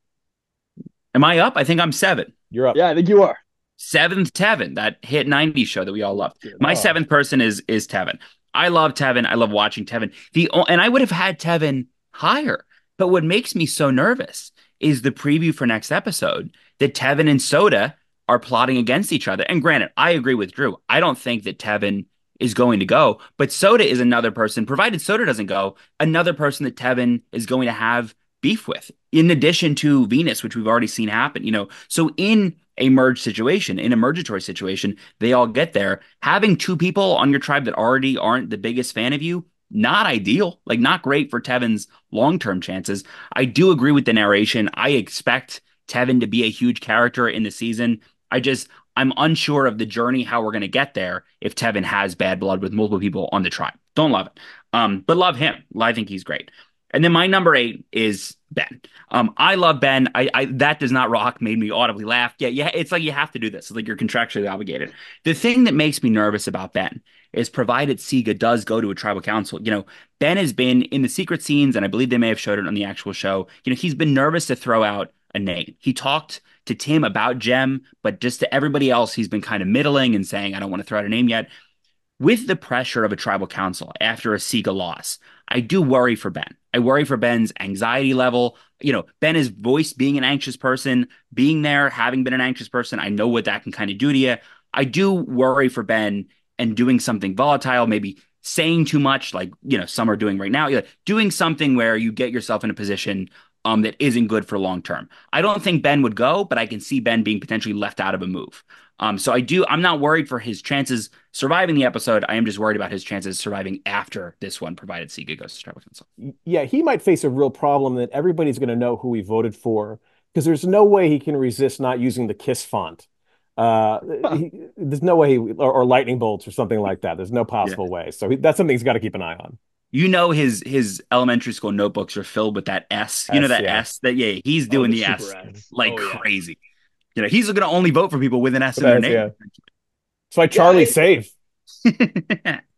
Am I up? I think I'm seven. You're up. Yeah, I think you are. Seventh Tevin, that hit 90 show that we all loved. My oh. seventh person is is Tevin. I love Tevin. I love watching Tevin. The and I would have had Tevin higher, but what makes me so nervous is the preview for next episode that Tevin and Soda are plotting against each other. And granted, I agree with Drew. I don't think that Tevin is going to go, but Soda is another person, provided Soda doesn't go, another person that Tevin is going to have beef with, in addition to Venus, which we've already seen happen. You know, so in a merge situation, in a mergatory situation, they all get there. Having two people on your tribe that already aren't the biggest fan of you, not ideal, like not great for Tevin's long term chances. I do agree with the narration. I expect Tevin to be a huge character in the season. I just I'm unsure of the journey how we're going to get there if Tevin has bad blood with multiple people on the tribe. Don't love it, um, but love him. I think he's great. And then my number eight is Ben. Um, I love Ben. I, I, that does not rock made me audibly laugh. Yeah, yeah. It's like you have to do this. It's like you're contractually obligated. The thing that makes me nervous about Ben is provided Siga does go to a tribal council. You know, Ben has been in the secret scenes, and I believe they may have showed it on the actual show. You know, he's been nervous to throw out a name. He talked to Tim about Jem, but just to everybody else, he's been kind of middling and saying, I don't want to throw out a name yet. With the pressure of a tribal council after a Siga loss, I do worry for Ben. I worry for Ben's anxiety level. You know, Ben is voiced being an anxious person, being there, having been an anxious person. I know what that can kind of do to you. I do worry for Ben and doing something volatile, maybe saying too much, like, you know, some are doing right now, doing something where you get yourself in a position um, that isn't good for long term. I don't think Ben would go, but I can see Ben being potentially left out of a move. Um, so I do. I'm not worried for his chances surviving the episode. I am just worried about his chances surviving after this one, provided Siga goes to Tribal Council. Yeah, he might face a real problem that everybody's going to know who he voted for because there's no way he can resist not using the Kiss font. Uh, he, there's no way he or, or, lightning bolts or something like that. There's no possible yeah. way. So he, that's something he's got to keep an eye on you know his his elementary school notebooks are filled with that S. You know that yeah. S that yeah, he's oh, doing oh, the, the S, S, like oh, crazy. Yeah. You know, he's gonna only vote for people with an S in their name. Yeah. That's why Charlie's safe.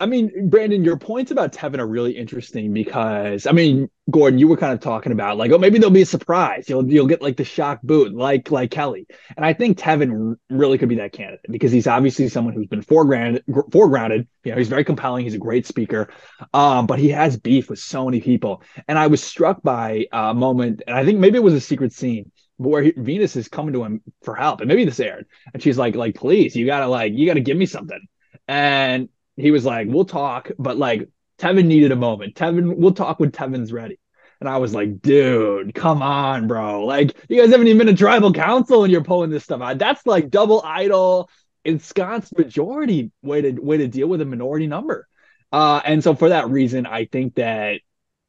I mean, Brandon, your points about Tevin are really interesting because I mean, Gordon, you were kind of talking about like, oh, maybe there'll be a surprise. You'll you'll get like the shock boot, like like Kelly. And I think Tevin really could be that candidate because he's obviously someone who's been foregrounded. Foregrounded, you know, he's very compelling. He's a great speaker, um, but he has beef with so many people. And I was struck by a moment, and I think maybe it was a secret scene where he, Venus is coming to him for help, and maybe this aired, and she's like, like, please, you gotta like, you gotta give me something. And he was like, "We'll talk," but like Tevin needed a moment. Tevin, we'll talk when Tevin's ready. And I was like, dude, come on, bro. Like, you guys haven't even been a tribal council and you're pulling this stuff out. That's like double idol ensconced majority way to way to deal with a minority number. Uh, and so for that reason, I think that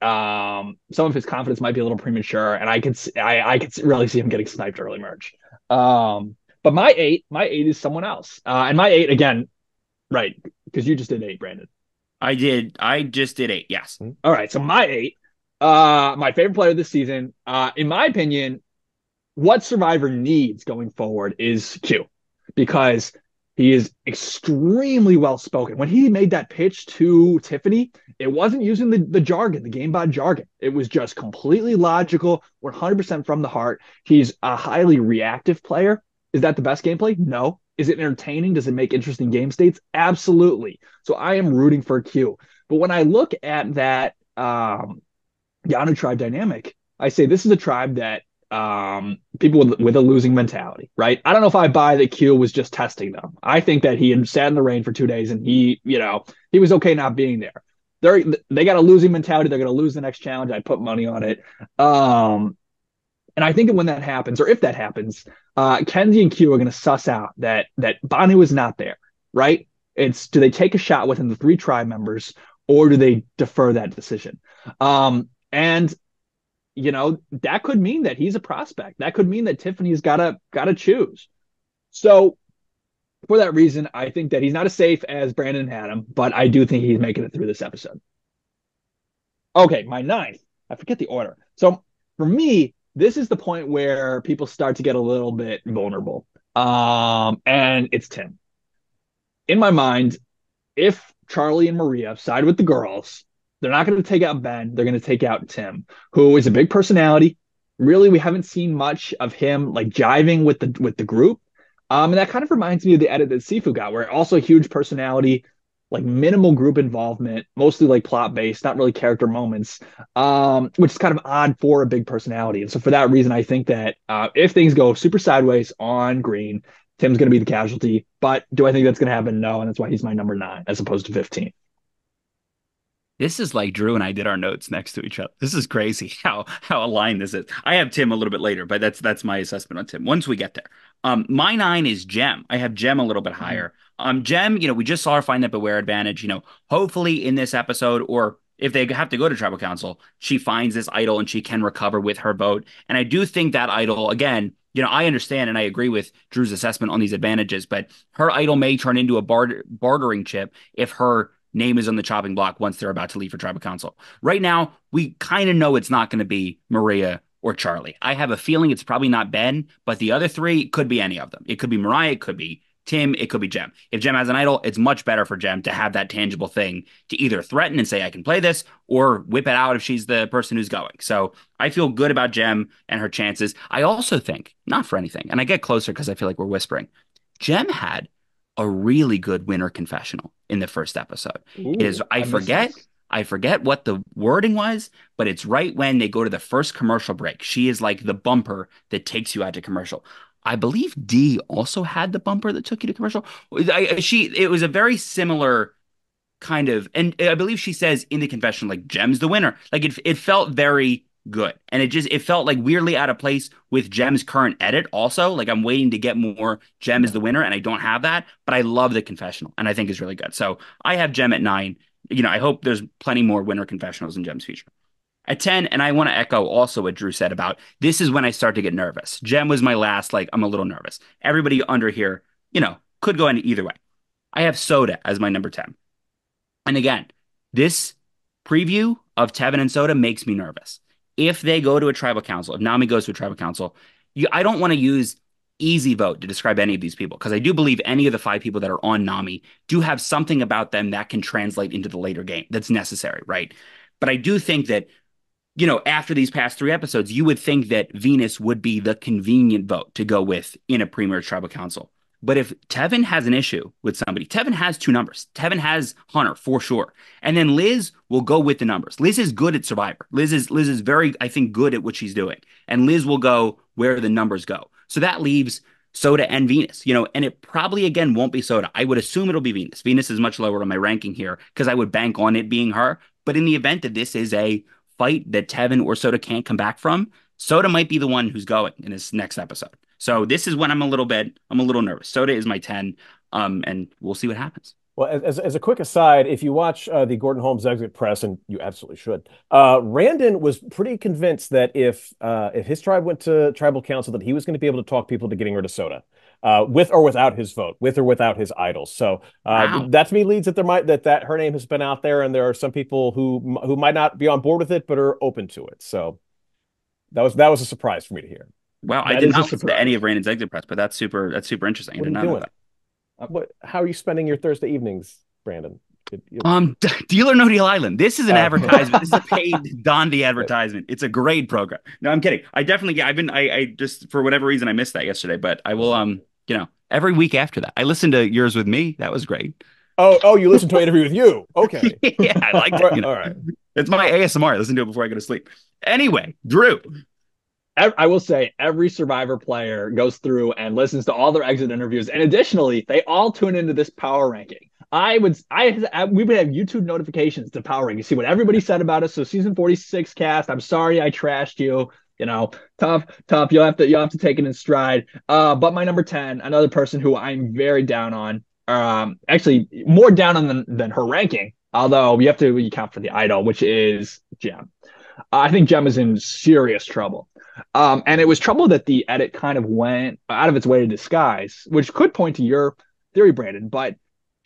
um, some of his confidence might be a little premature, and I could I, I could really see him getting sniped early merge. Um, but my eight, my eight is someone else, uh, and my eight again, right? because you just did eight, Brandon. I did. I just did eight. Yes. All right. So my eight, uh, my favorite player this season, uh, in my opinion, what Survivor needs going forward is Q, because he is extremely well spoken. When he made that pitch to Tiffany, it wasn't using the, the jargon, the game bot jargon. It was just completely logical, 100% from the heart. He's a highly reactive player. Is that the best gameplay? No. Is it entertaining? Does it make interesting game states? Absolutely. So I am rooting for Q. But when I look at that um, Yanu tribe dynamic, I say this is a tribe that um, people with, with a losing mentality, right? I don't know if I buy that Q was just testing them. I think that he had sat in the rain for two days and he, you know, he was okay not being there. They're they got a losing mentality. They're going to lose the next challenge. I put money on it. Um, and I think that when that happens, or if that happens, uh, Kenzie and Q are going to suss out that that Bhanu is not there, right? It's do they take a shot within the three tribe members, or do they defer that decision? Um, and you know that could mean that he's a prospect. That could mean that Tiffany's got to got to choose. So for that reason, I think that he's not as safe as Brandon had him, but I do think he's making it through this episode. Okay, my ninth. I forget the order. So for me, this is the point where people start to get a little bit vulnerable. Um, and it's Tim. In my mind, if Charlie and Maria side with the girls, they're not going to take out Ben. They're going to take out Tim, who is a big personality. Really, we haven't seen much of him like jiving with the with the group. Um, and that kind of reminds me of the edit that Sifu got, where also a huge personality, like minimal group involvement, mostly like plot based, not really character moments, um, which is kind of odd for a big personality. And so for that reason, I think that uh, if things go super sideways on Green, Tim's going to be the casualty. But do I think that's going to happen? No, and that's why he's my number nine as opposed to fifteen. This is like Drew and I did our notes next to each other. This is crazy how how aligned this is. I have Tim a little bit later, but that's that's my assessment on Tim. Once we get there, um, my nine is Jem. I have Jem a little bit higher. Um, Jem, you know, we just saw her find that beware advantage. You know, hopefully in this episode, or if they have to go to tribal council, she finds this idol and she can recover with her vote. And I do think that idol, again, you know, I understand and I agree with Drew's assessment on these advantages, but her idol may turn into a bar- bartering chip if her name is on the chopping block once they're about to leave for tribal council. Right now, we kind of know it's not going to be Maria or Charlie. I have a feeling it's probably not Ben, but the other three could be any of them. It could be Moriah, it could be Tim, it could be Jem. If Jem has an idol, it's much better for Jem to have that tangible thing to either threaten and say, I can play this, or whip it out if she's the person who's going. So I feel good about Jem and her chances. I also think, not for anything, and I get closer because I feel like we're whispering, Jem had a really good winner confessional in the first episode. Ooh, it is, I, I forget. I forget what the wording was, but it's right when they go to the first commercial break. She is like the bumper that takes you out to commercial. I believe D also had the bumper that took you to commercial. I, she it was a very similar kind of, and I believe she says in the confession like Jem's the winner. Like it, it felt very good, and it just it felt like weirdly out of place with Jem's current edit. Also, like I'm waiting to get more Jem is the winner, and I don't have that, but I love the confessional, and I think is really good. So I have Jem at nine. You know, I hope there's plenty more winner confessionals in Jem's future. At 10, and I want to echo also what Drew said about this is when I start to get nervous. Jem was my last, like, I'm a little nervous. Everybody under here, you know, could go in either way. I have Soda as my number 10. And again, this preview of Tevin and Soda makes me nervous. If they go to a tribal council, if Nami goes to a tribal council, you, I don't want to use easy vote to describe any of these people because I do believe any of the five people that are on Nami do have something about them that can translate into the later game that's necessary, right? But I do think that, you know, after these past three episodes, you would think that Venus would be the convenient vote to go with in a premier tribal council. But if Tevin has an issue with somebody, Tevin has two numbers. Tevin has Hunter for sure. And then Liz will go with the numbers. Liz is good at Survivor. Liz is Liz is very, I think, good at what she's doing. And Liz will go where the numbers go. So that leaves Soda and Venus, you know, and it probably again won't be Soda. I would assume it'll be Venus. Venus is much lower on my ranking here because I would bank on it being her. But in the event that this is a fight that Tevin or Soda can't come back from, Soda might be the one who's going in this next episode. So this is when I'm a little bit, I'm a little nervous. Soda is my 10, um, and we'll see what happens. Well, as, as a quick aside, if you watch uh, the Gordon Holmes exit press, and you absolutely should, uh, Randen was pretty convinced that if uh, if his tribe went to tribal council, that he was going to be able to talk people to getting rid of soda, uh, with or without his vote, with or without his idols. So uh, wow. that to me leads that there might that that her name has been out there, and there are some people who who might not be on board with it, but are open to it. So that was that was a surprise for me to hear. Wow, I did not listen to any of Randen's exit press, but that's super. That's super interesting. What I did not know that. Uh, what? How are you spending your Thursday evenings, Brandon? Um, Deal or No Deal Island. This is an uh, advertisement. this is a paid Dondi advertisement. It's a grade program. No, I'm kidding. I definitely. I've been. I, I just for whatever reason I missed that yesterday, but I will. Um, you know, every week after that, I listened to yours with me. That was great. Oh, oh, you listened to an interview with you. Okay. yeah, I like it. You know. All right. It's my ASMR. I listen to it before I go to sleep. Anyway, Drew, I will say every survivor player goes through and listens to all their exit interviews. And additionally, they all tune into this power ranking. I would, I, we would have YouTube notifications to power ranking, see what everybody said about us. So season 46 cast, I'm sorry I trashed you. You know, tough, tough. You'll have to, you'll have to take it in stride. Uh, but my number 10, another person who I'm very down on, um, actually more down on than, than her ranking, although you have to account for the idol, which is Jem. I think Jem is in serious trouble. Um, and it was trouble that the edit kind of went out of its way to disguise, which could point to your theory, Brandon. But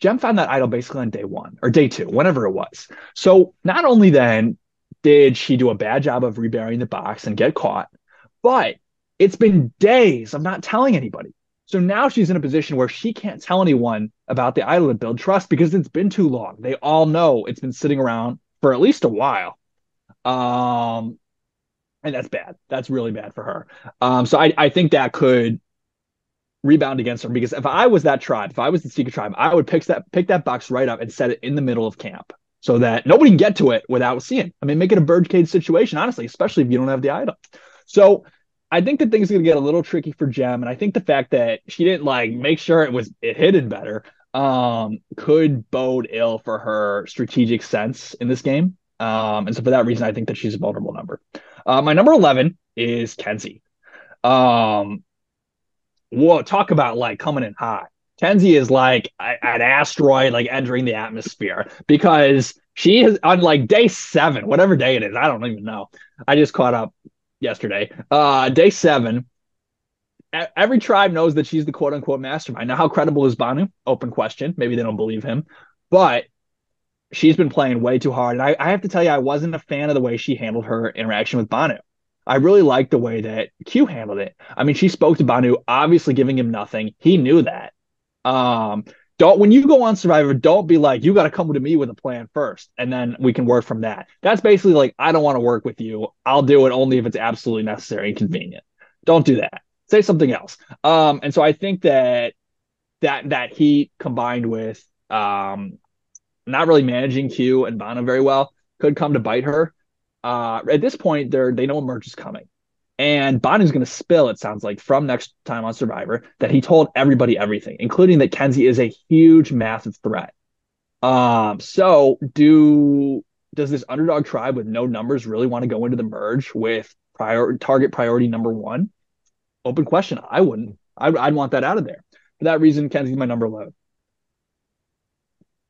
Jem found that idol basically on day one or day two, whenever it was. So not only then did she do a bad job of reburying the box and get caught, but it's been days of not telling anybody. So now she's in a position where she can't tell anyone about the idol to build trust because it's been too long. They all know it's been sitting around for at least a while. Um, and that's bad. That's really bad for her. Um, so I, I think that could rebound against her because if I was that tribe, if I was the secret tribe, I would pick that pick that box right up and set it in the middle of camp so that nobody can get to it without seeing. I mean, make it a birdcage situation, honestly, especially if you don't have the item. So I think that things are gonna get a little tricky for Jem, and I think the fact that she didn't like make sure it was it hidden better um could bode ill for her strategic sense in this game. Um, and so for that reason, I think that she's a vulnerable number. Uh, my number 11 is Kenzie. Um, whoa, talk about like coming in hot. Kenzie is like an asteroid like entering the atmosphere because she is on like day seven, whatever day it is. I don't even know. I just caught up yesterday. Uh, day seven. Every tribe knows that she's the quote unquote mastermind. Now, how credible is Bhanu? Open question. Maybe they don't believe him, but she's been playing way too hard. And I, I have to tell you, I wasn't a fan of the way she handled her interaction with Bhanu. I really liked the way that Q handled it. I mean, she spoke to Bhanu, obviously giving him nothing. He knew that. Um, don't when you go on Survivor, don't be like, you got to come to me with a plan first, and then we can work from that. That's basically like, I don't want to work with you. I'll do it only if it's absolutely necessary and convenient. Don't do that. Say something else. Um, and so I think that that that heat combined with um not really managing Q and Bhanu very well could come to bite her. Uh, at this point, they're they know a merge is coming, and Bhanu's going to spill. It sounds like from next time on Survivor that he told everybody everything, including that Kenzie is a huge, massive threat. Um, so do does this underdog tribe with no numbers really want to go into the merge with prior target priority number one? Open question. I wouldn't. I'd, I'd want that out of there. For that reason, Kenzie's my number 11.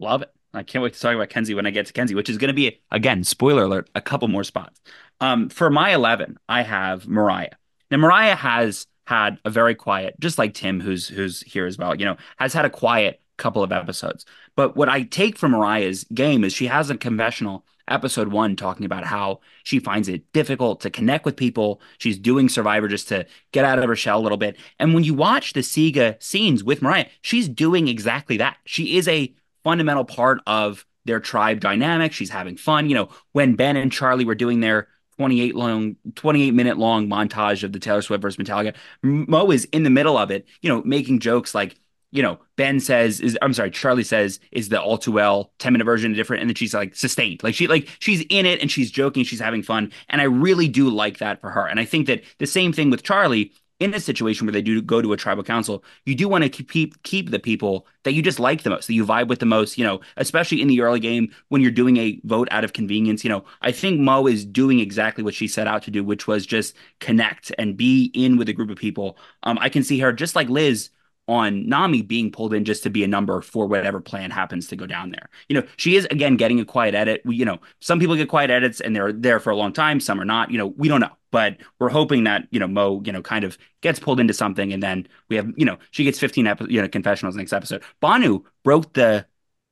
Love it. I can't wait to talk about Kenzie when I get to Kenzie, which is going to be again, spoiler alert, a couple more spots. Um, for my eleven, I have Moriah. Now Moriah has had a very quiet, just like Tim, who's who's here as well. You know, has had a quiet couple of episodes. But what I take from Moriah's game is she has a confessional episode one talking about how she finds it difficult to connect with people. She's doing Survivor just to get out of her shell a little bit. And when you watch the Siga scenes with Moriah, she's doing exactly that. She is a fundamental part of their tribe dynamic. She's having fun. You know, when Ben and Charlie were doing their 28 long 28 minute long montage of the Taylor Swift versus Metallica, Mo is in the middle of it, you know, making jokes like you know, Ben says is I'm sorry, Charlie says is the all too well 10 minute version different, and then she's like sustained. Like she like she's in it and she's joking, she's having fun. And I really do like that for her. And I think that the same thing with Charlie in a situation where they do go to a tribal council, you do want to keep keep the people that you just like the most, that you vibe with the most, you know, especially in the early game when you're doing a vote out of convenience. You know, I think Mo is doing exactly what she set out to do, which was just connect and be in with a group of people. Um, I can see her just like Liz on Nami being pulled in just to be a number for whatever plan happens to go down there. You know, she is again getting a quiet edit. We, you know, some people get quiet edits and they're there for a long time, some are not. You know, we don't know, but we're hoping that you know Mo, you know, kind of gets pulled into something, and then we have, you know, she gets 15 epi- you know confessionals next episode. Bhanu broke the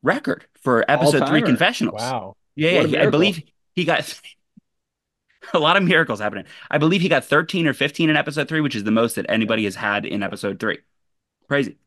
record for episode three confessionals. Wow. Yeah, yeah I believe he got. a lot of miracles happening. I believe he got 13 or 15 in episode three, which is the most that anybody has had in episode three. Crazy.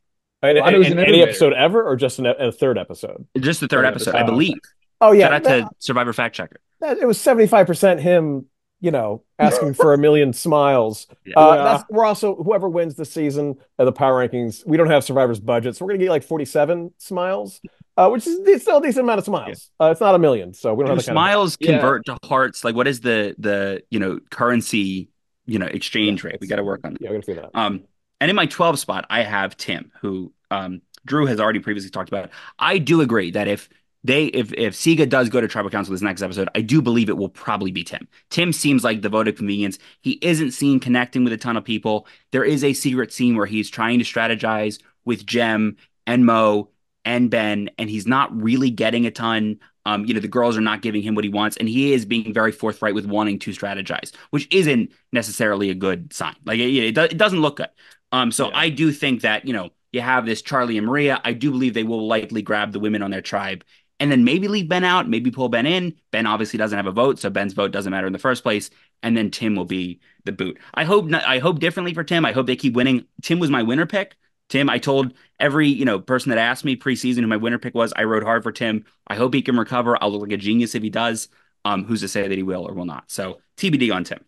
And, well, and, any episode ever, or just in a, a third episode? Just the third, third episode, episode, I believe. Oh yeah, shout out that, to Survivor Fact Checker. That, it was seventy five percent him, you know, asking for a million smiles. Yeah. Uh, yeah. That's, we're also whoever wins the season of the power rankings. We don't have Survivor's budget, so we're gonna get like forty seven smiles. Uh, which is still a decent amount of smiles. Yeah. Uh, it's not a million, so we don't Do have smiles kind of... convert to hearts. Like, what is the the you know currency you know exchange rate? We got to work on that. Yeah, we got to figure that. Out. Um, and in my 12 spot, I have Tim, who um, Drew has already previously talked about. I do agree that if they if if Siga does go to tribal council this next episode, I do believe it will probably be Tim. Tim seems like the vote of convenience. He isn't seen connecting with a ton of people. There is a secret scene where he's trying to strategize with Jem and Mo and Ben, and he's not really getting a ton. Um, you know, the girls are not giving him what he wants, and he is being very forthright with wanting to strategize, which isn't necessarily a good sign. Like it, it, it doesn't look good. Um, so yeah. I do think that, you know, you have this Charlie and Maria. I do believe they will likely grab the women on their tribe and then maybe leave Ben out, maybe pull Ben in. Ben obviously doesn't have a vote, so Ben's vote doesn't matter in the first place. And then Tim will be the boot. I hope not, I hope differently for Tim. I hope they keep winning. Tim was my winner pick. Tim, I told every you know person that asked me preseason who my winner pick was. I rode hard for Tim. I hope he can recover. I'll look like a genius if he does. Um, who's to say that he will or will not? So TBD on Tim.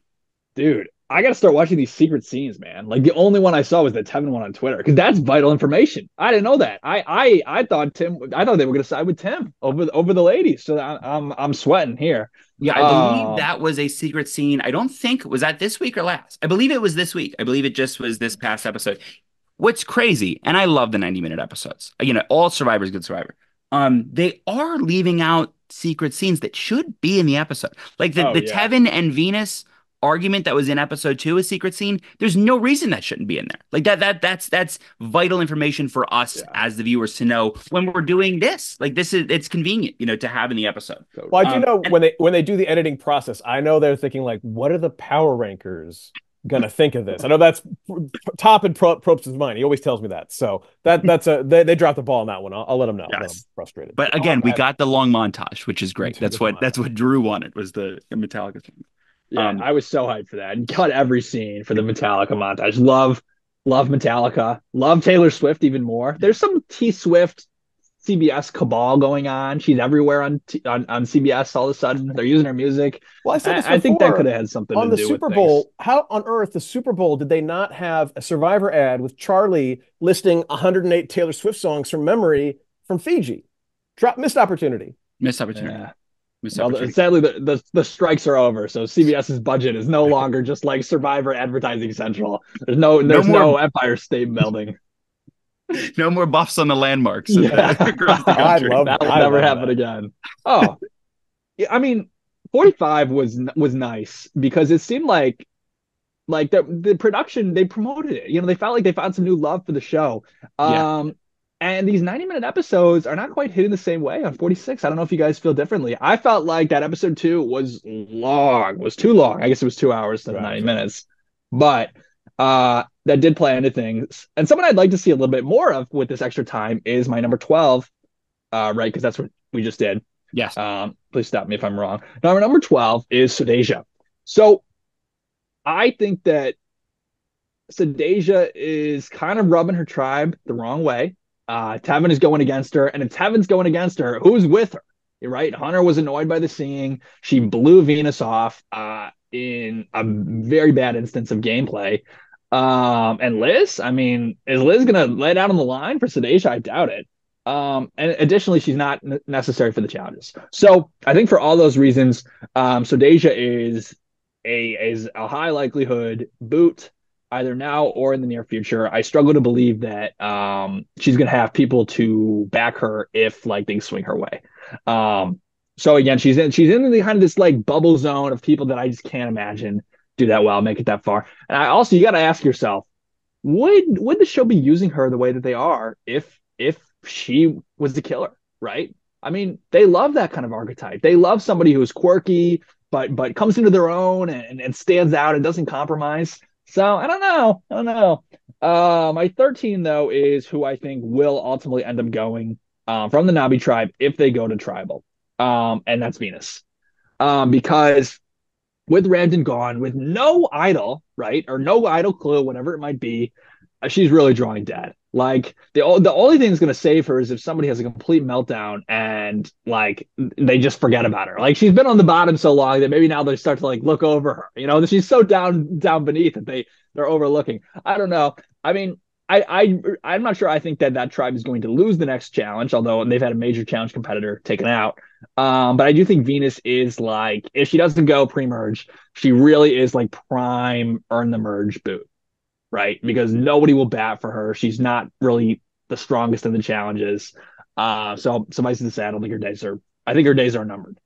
Dude, I got to start watching these secret scenes, man. Like the only one I saw was the Tevin one on Twitter because that's vital information. I didn't know that. I I I thought Tim. I thought they were going to side with Tim over over the ladies. So I, I'm I'm sweating here. Yeah, I believe uh, that was a secret scene. I don't think it was that this week or last. I believe it was this week. I believe it just was this past episode. What's crazy, and I love the 90 minute episodes. You know, all Survivor's good Survivor. Um, they are leaving out secret scenes that should be in the episode, like the oh, the yeah. Tevin and Venus argument that was in episode two, a secret scene, there's no reason that shouldn't be in there. Like that, that that's that's vital information for us yeah. as the viewers to know when we're doing this. Like this is it's convenient, you know, to have in the episode. Well, I do um, know and, when they when they do the editing process, I know they're thinking like, what are the power rankers gonna think of this? I know that's top in Pro- Probst's mind. He always tells me that. So that that's a they, they dropped the ball on that one. I'll, I'll let them know. Yes. frustrated. But again, oh, we got the long montage, which is great. That's what that's what Drew wanted was the Metallica thing. Yeah, um, I was so hyped for that. And cut every scene for the Metallica montage. Love, love Metallica. Love Taylor Swift even more. There's some T Swift CBS cabal going on. She's everywhere on, T- on on CBS. All of a sudden, they're using her music. Well, I said this I, I think that could have had something on the Super Bowl. How on earth the Super Bowl did they not have a Survivor ad with Charlie listing 108 Taylor Swift songs from memory from Fiji? Drop missed opportunity. Missed opportunity. Yeah. Well, sadly, the, the, the strikes are over, so CBS's budget is no longer just like Survivor Advertising Central. There's no there's no, no Empire State building. no more buffs on the landmarks. Yeah. I love that. Will I never happen that. again. Oh, yeah, I mean, 45 was was nice because it seemed like like the the production they promoted it. You know, they felt like they found some new love for the show. Um, and these 90 minute episodes are not quite hitting the same way on 46. I don't know if you guys feel differently. I felt like that episode two was long, was too long. I guess it was two hours to right. 90 minutes. But uh that did play into things. And someone I'd like to see a little bit more of with this extra time is my number 12. Uh, right, because that's what we just did. Yes. Um, please stop me if I'm wrong. Number number 12 is Sudejia. So I think that Sudejia is kind of rubbing her tribe the wrong way. Uh, Tevin is going against her, and if going against her, who's with her? Right? Hunter was annoyed by the seeing. She blew Venus off uh, in a very bad instance of gameplay. Um, and Liz, I mean, is Liz gonna lay down on the line for Sudejia? I doubt it. Um, and additionally, she's not necessary for the challenges. So I think for all those reasons, um, Sudejia is a is a high likelihood boot either now or in the near future. I struggle to believe that um, she's going to have people to back her if like things swing her way. Um, so again, she's in she's in the kind of this like bubble zone of people that I just can't imagine do that well, make it that far. And I also you got to ask yourself, would would the show be using her the way that they are if if she was the killer, right? I mean, they love that kind of archetype. They love somebody who's quirky, but but comes into their own and, and stands out and doesn't compromise. So I don't know. I don't know. Uh, my 13 though is who I think will ultimately end up going um, from the Nami tribe if they go to tribal, um, and that's Venus, um, because with Randen gone, with no idol, right, or no idol clue, whatever it might be, she's really drawing dead. Like the the only thing that's going to save her is if somebody has a complete meltdown and like they just forget about her. Like she's been on the bottom so long that maybe now they start to like look over her. You know, she's so down down beneath that they they're overlooking. I don't know. I mean, I I I'm not sure. I think that that tribe is going to lose the next challenge, although they've had a major challenge competitor taken out. Um, but I do think Venus is like if she doesn't go pre-merge, she really is like prime earn the merge boot right? Because nobody will bat for her. She's not really the strongest in the challenges. Uh, so suffice to say, I don't think her days are. I think her days are numbered.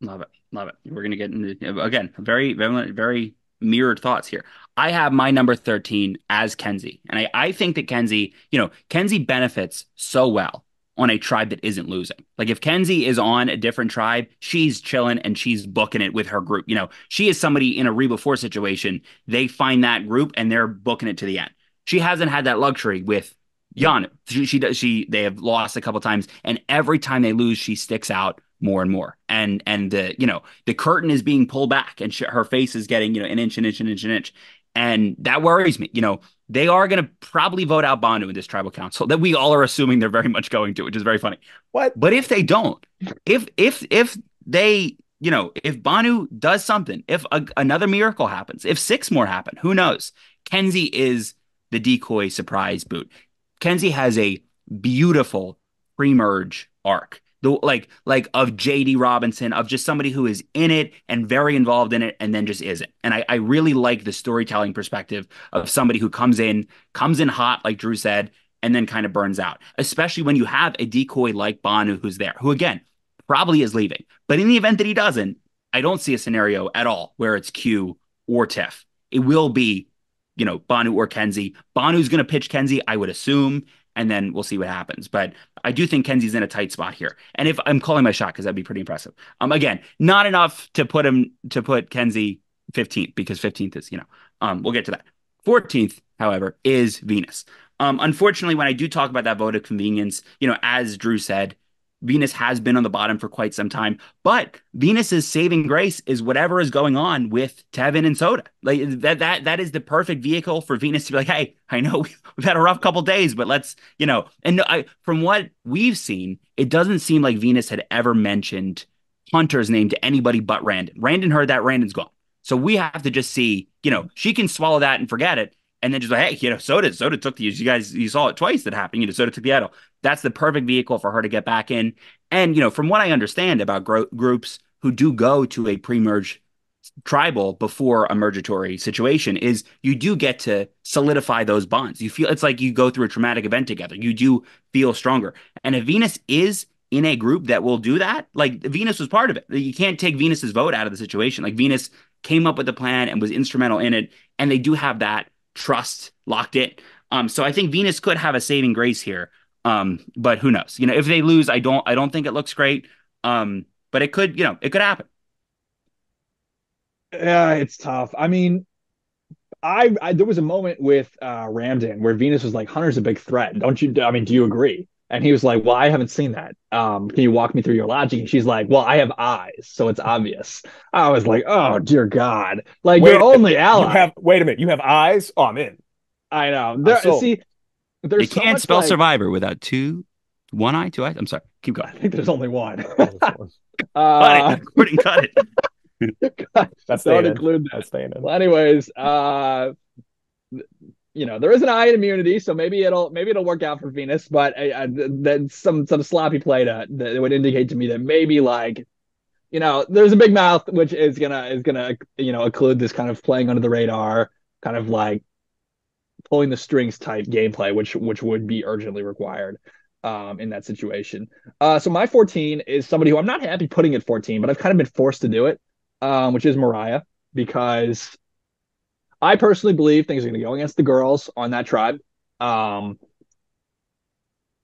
Love it, love it. We're gonna get into again very, very, very mirrored thoughts here. I have my number thirteen as Kenzie, and I, I think that Kenzie, you know, Kenzie benefits so well on a tribe that isn't losing. Like if Kenzie is on a different tribe, she's chilling and she's booking it with her group. You know, she is somebody in a Reba 4 situation. They find that group and they're booking it to the end. She hasn't had that luxury with Yanu. She, she does she they have lost a couple times and every time they lose she sticks out more and more. And and the you know, the curtain is being pulled back and she, her face is getting, you know, an inch an inch an inch an inch. And that worries me. You know, they are going to probably vote out Bhanu in this tribal council that we all are assuming they're very much going to, which is very funny. What? But if they don't, if if if they, you know, if Bhanu does something, if a, another miracle happens, if six more happen, who knows? Kenzie is the decoy surprise boot. Kenzie has a beautiful pre-merge arc the like like of JD Robinson, of just somebody who is in it and very involved in it and then just isn't. And I, I really like the storytelling perspective of somebody who comes in, comes in hot, like Drew said, and then kind of burns out. Especially when you have a decoy like Bhanu who's there, who again probably is leaving. But in the event that he doesn't, I don't see a scenario at all where it's Q or Tiff. It will be, you know, Bhanu or Kenzie. Bhanu's going to pitch Kenzie, I would assume, and then we'll see what happens. But I do think Kenzie's in a tight spot here. And if I'm calling my shot, because that'd be pretty impressive. Um, again, not enough to put him to put Kenzie 15th because 15th is, you know, um, we'll get to that. 14th, however, is Venus. Um, unfortunately, when I do talk about that vote of convenience, you know, as Drew said, Venus has been on the bottom for quite some time, but Venus's saving grace is whatever is going on with Tevin and Soda. Like that that that is the perfect vehicle for Venus to be like, hey, I know we've had a rough couple days, but let's, you know, and I, from what we've seen, it doesn't seem like Venus had ever mentioned Hunter's name to anybody but Randen. Randen heard that Randen's gone. So we have to just see, you know, she can swallow that and forget it and then just like, hey, you know, Soda, Soda took the, you guys, you saw it twice that happened. You know, Soda took the idol. That's the perfect vehicle for her to get back in. And, you know, from what I understand about gro- groups who do go to a pre merge tribal before a mergatory situation is you do get to solidify those bonds. You feel it's like you go through a traumatic event together. You do feel stronger. And if Venus is in a group that will do that, like Venus was part of it. You can't take Venus's vote out of the situation. Like Venus came up with the plan and was instrumental in it. And they do have that trust locked it. Um, so I think Venus could have a saving grace here. Um, but who knows? You know, if they lose, I don't I don't think it looks great. Um, but it could, you know, it could happen. Yeah, it's tough. I mean, I, I there was a moment with uh Randen where Venus was like, Hunter's a big threat. Don't you I mean, do you agree? And he was like, Well, I haven't seen that. Um, can you walk me through your logic? And she's like, Well, I have eyes, so it's obvious. I was like, Oh dear God. Like Wait your a minute, only ally. You have wait a minute. You have eyes. Oh, I'm in. I know. There, sold. see, there's You so can't much, spell like- Survivor without two, one eye, two eyes. I'm sorry. Keep going. I think there's only one. That's uh, Cut it. Cut it. don't staying include that. That's staying. Well, anyways, uh, you know, there is an eye in immunity, so maybe it'll maybe it'll work out for Venus. But that's some some sloppy play to that would indicate to me that maybe like, you know, there's a big mouth which is gonna is gonna you know include this kind of playing under the radar, kind of like pulling the strings type gameplay, which which would be urgently required. Um, in that situation. Uh, so my 14 is somebody who I'm not happy putting at 14, but I've kind of been forced to do it, um, which is Moriah, because I personally believe things are going to go against the girls on that tribe. Um,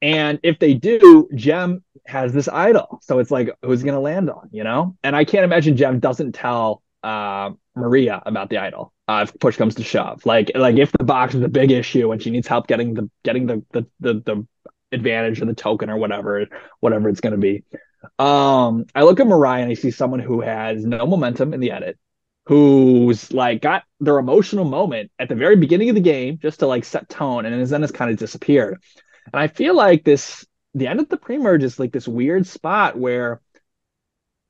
and if they do, Jem has this idol. So it's like, who's going to land on, you know? And I can't imagine Jem doesn't tell uh, Maria about the idol uh, if push comes to shove. Like, like if the box is a big issue and she needs help getting the getting the the the, the advantage or the token or whatever whatever it's going to be. Um, I look at Moriah and I see someone who has no momentum in the edit who's like got their emotional moment at the very beginning of the game just to like set tone and then has kind of disappeared. And I feel like this the end of the pre-merge is like this weird spot where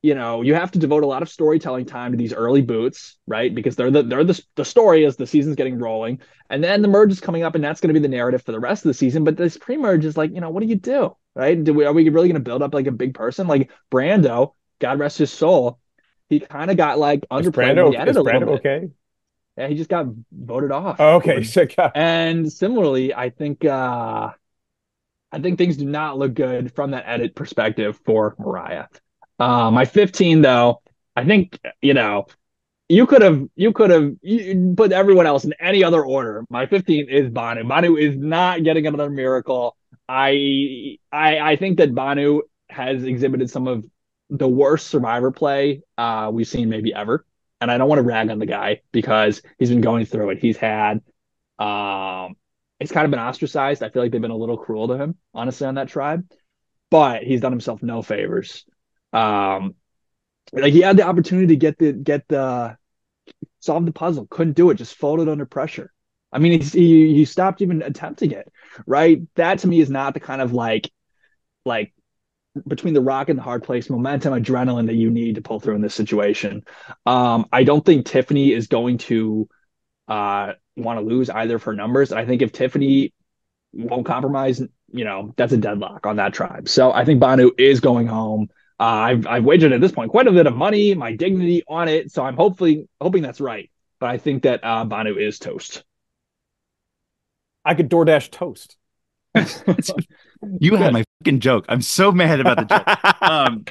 you know you have to devote a lot of storytelling time to these early boots right? Because they're the they're the, the story as the season's getting rolling. And then the merge is coming up and that's going to be the narrative for the rest of the season. But this pre-merge is like you know what do you do right? Do we, are we really going to build up like a big person? Like brando god rest his soul he kind of got like underplayed Brando, the edit is a little bit. okay? Yeah, he just got voted off. Oh, okay. And similarly, I think uh I think things do not look good from that edit perspective for Moriah. Uh, my 15 though, I think you know you could have you could have put everyone else in any other order. My 15 is Bhanu. Bhanu is not getting another miracle. I I I think that Bhanu has exhibited some of the worst survivor play uh, we've seen maybe ever. And I don't want to rag on the guy because he's been going through it. He's had um he's kind of been ostracized. I feel like they've been a little cruel to him, honestly, on that tribe. But he's done himself no favors. Um like he had the opportunity to get the get the solve the puzzle, couldn't do it, just folded under pressure. I mean, he he stopped even attempting it, right? That to me is not the kind of like like between the rock and the hard place, momentum, adrenaline that you need to pull through in this situation. Um, I don't think Tiffany is going to uh, want to lose either of her numbers. I think if Tiffany won't compromise, you know, that's a deadlock on that tribe. So I think Bhanu is going home. Uh, I've I've wagered at this point quite a bit of money, my dignity on it. So I'm hopefully hoping that's right. But I think that uh, Bhanu is toast. I could DoorDash toast. You had my fucking joke. I'm so mad about the joke. um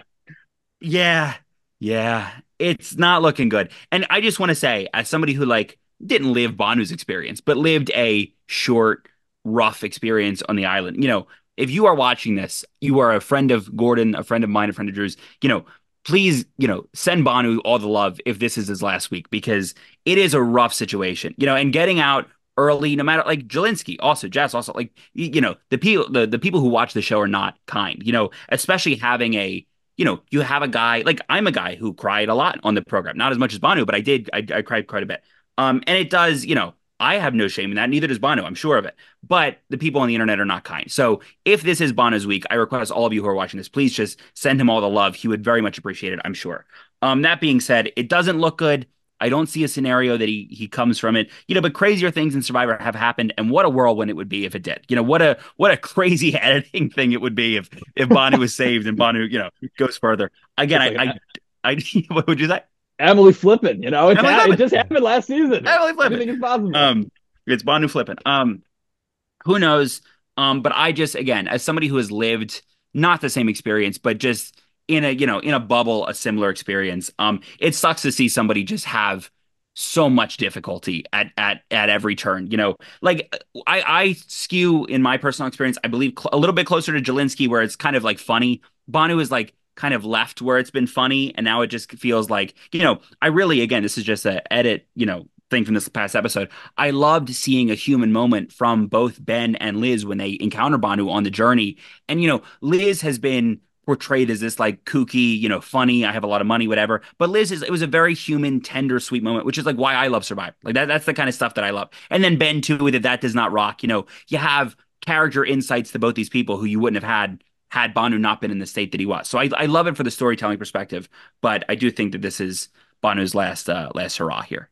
yeah yeah it's not looking good and i just want to say as somebody who like didn't live bhanu's experience but lived a short rough experience on the island you know if you are watching this you are a friend of gordon a friend of mine a friend of drew's you know please you know send bhanu all the love if this is his last week because it is a rough situation you know and getting out early no matter like Jelinsky also Jazz, also like you, know the people the, the people who watch the show are not kind you know especially having a you know, you have a guy like I'm a guy who cried a lot on the program, not as much as Bhanu, but I did. I, I cried quite a bit. Um, and it does, you know, I have no shame in that. Neither does Bhanu. I'm sure of it. But the people on the internet are not kind. So if this is Bhanu's week, I request all of you who are watching this, please just send him all the love. He would very much appreciate it. I'm sure. Um, that being said, it doesn't look good. I don't see a scenario that he he comes from it. You know, but crazier things in Survivor have happened, and what a whirlwind it would be if it did. You know, what a what a crazy editing thing it would be if if Bhanu was saved and Bhanu, you know, goes further. Again, like I, I, I, what would you say? Emily flipping, you know, it's Emily ha- it just happened last season. Emily Flippin. Anything is possible. Um, it's Bhanu flipping. Um, who knows? Um, but I just again, as somebody who has lived not the same experience, but just in a you know in a bubble, a similar experience. Um, it sucks to see somebody just have so much difficulty at at at every turn. You know, like I I skew in my personal experience. I believe cl- a little bit closer to Jelinsky, where it's kind of like funny. Bhanu is like kind of left where it's been funny, and now it just feels like you know. I really again, this is just a edit. You know, thing from this past episode. I loved seeing a human moment from both Ben and Liz when they encounter Bhanu on the journey. And, you know, Liz has been portrayed as this like kooky, you know, funny, I have a lot of money, whatever. But Liz is it was a very human, tender, sweet moment, which is like why I love Survivor. Like that, that's the kind of stuff that I love. And then Ben too, with it, that does not rock. You know, you have character insights to both these people who you wouldn't have had had Bhanu not been in the state that he was. So I, I love it for the storytelling perspective, but I do think that this is Bhanu's last uh, last hurrah here.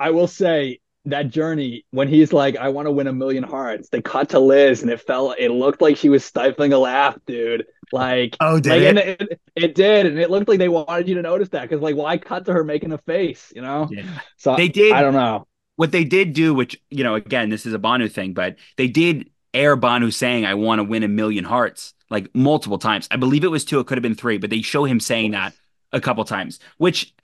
I will say that journey when he's like, I want to win a million hearts. They cut to Liz and it felt it looked like she was stifling a laugh, dude. Like oh, did like, it? it? it? it? did, and it looked like they wanted you to notice that because like why cut to her making a face, you know? Yeah. So they did. I don't know what they did do, which you know, again, this is a Bhanu thing, but they did air Bhanu saying, "I want to win a million hearts." Like multiple times. I believe it was two. It could have been three, but they show him saying that a couple times, which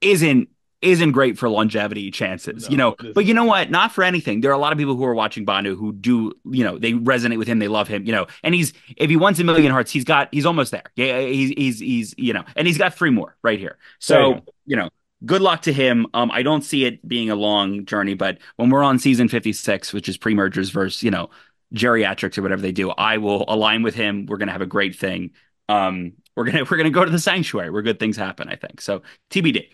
isn't isn't great for longevity chances, no, you know. But you know what? Not for anything. There are a lot of people who are watching Bhanu who do, you know, they resonate with him, they love him, you know. And he's if he wants a million hearts, he's got he's almost there. Yeah, he's he's he's you know, and he's got three more right here. So you know, good luck to him. Um, I don't see it being a long journey, but when we're on season fifty six, which is pre mergers versus you know geriatrics or whatever they do, I will align with him. We're gonna have a great thing. Um, we're gonna we're gonna go to the sanctuary where good things happen. I think so. TBD.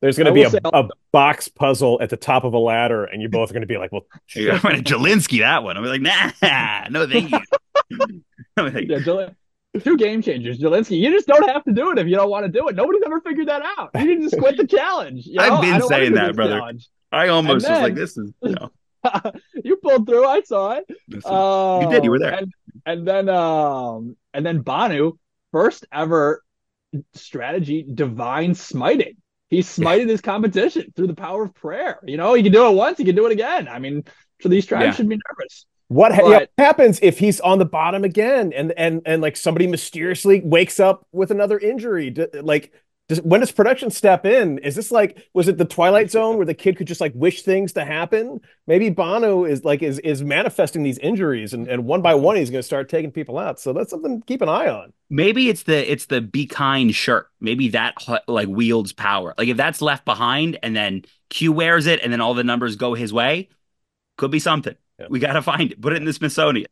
There's going to be a, a, box puzzle at the top of a ladder, and you're both are going to be like, "Well, I'm going to Jelinsky that one." I'm like, "Nah, no, thank you." yeah, Jel- two game changers, Jelinsky. You just don't have to do it if you don't want to do it. Nobody's ever figured that out. You can just quit the challenge. You know? I've been saying that, brother. Challenge. I almost then, was like, "This is," you know. you pulled through. I saw it. Um, you did. You were there. And, and then, um, and then Bhanu, first ever strategy, divine smiting. He smited his competition through the power of prayer. You know, he can do it once, he can do it again. I mean, so these tribes yeah. should be nervous. What ha- but, yeah, happens if he's on the bottom again, and and and like somebody mysteriously wakes up with another injury? like, does, when does production step in? Is this like was it the Twilight Zone where the kid could just like wish things to happen? Maybe Bhanu is like is is manifesting these injuries, and, and one by one he's going to start taking people out. So that's something to keep an eye on. Maybe it's the it's the be kind shirt. Maybe that like wields power. Like if that's left behind, and then Q wears it, and then all the numbers go his way, could be something. Yeah. We got to find it. Put it in the Smithsonian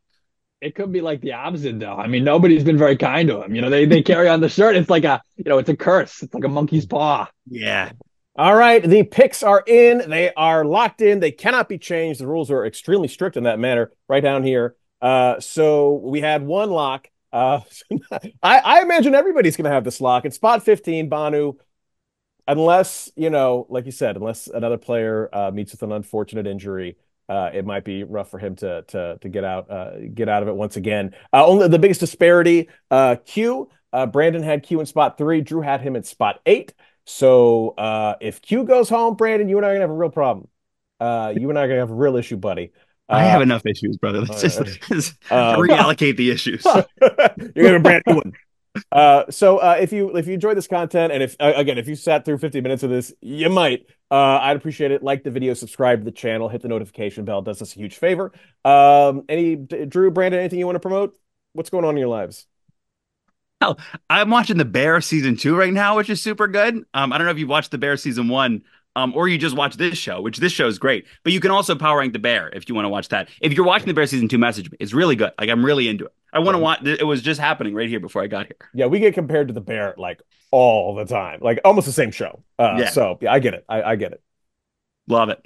it could be like the opposite though. I mean, nobody's been very kind to him. You know, they they carry on the shirt. It's like a you know, it's a curse. It's like a monkey's paw. Yeah. All right, the picks are in. They are locked in. They cannot be changed. The rules are extremely strict in that manner. Right down here. Uh, so we had one lock. Uh, I, I imagine everybody's going to have this lock. In spot 15, Bhanu, unless, you know, like you said, unless another player uh, meets with an unfortunate injury, uh, it might be rough for him to to to get out uh, get out of it once again. Uh, only the biggest disparity. Uh, Q. Uh, Brandon had Q in spot three. Drew had him in spot eight. So uh, if Q goes home, Brandon, you and I are gonna have a real problem. you and I are gonna have a real issue, buddy. I have enough issues, brother. Let's just, let's reallocate the issues. You're gonna brand new one. Uh, so uh, if you if you enjoy this content and if uh, again if you sat through 50 minutes of this you might uh, i'd appreciate it like the video subscribe to the channel hit the notification bell does us a huge favor um, any drew brandon anything you want to promote what's going on in your lives Hell, i'm watching the bear season two right now which is super good um, i don't know if you've watched the bear season one um, or you just watch this show, which this show is great. But you can also power rank the bear if you want to watch that. If you're watching the bear season two, message me. It's really good. Like I'm really into it. I want to watch. It was just happening right here before I got here. Yeah, we get compared to the bear like all the time, like almost the same show. Uh, yeah. So yeah, I get it. I, I get it. Love it.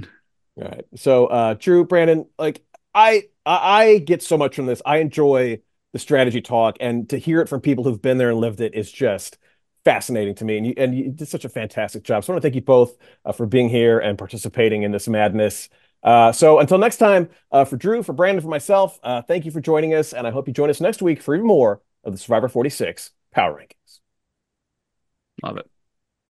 All right. So uh, Drew, Brandon, like I, I get so much from this. I enjoy the strategy talk, and to hear it from people who've been there and lived it is just fascinating to me. And you, and you did such a fantastic job. So I want to thank you both uh, for being here and participating in this madness. Uh, so until next time, uh, for Drew, for Brandon, for myself, uh, thank you for joining us. And I hope you join us next week for even more of the Survivor 46 Power Rankings. Love it.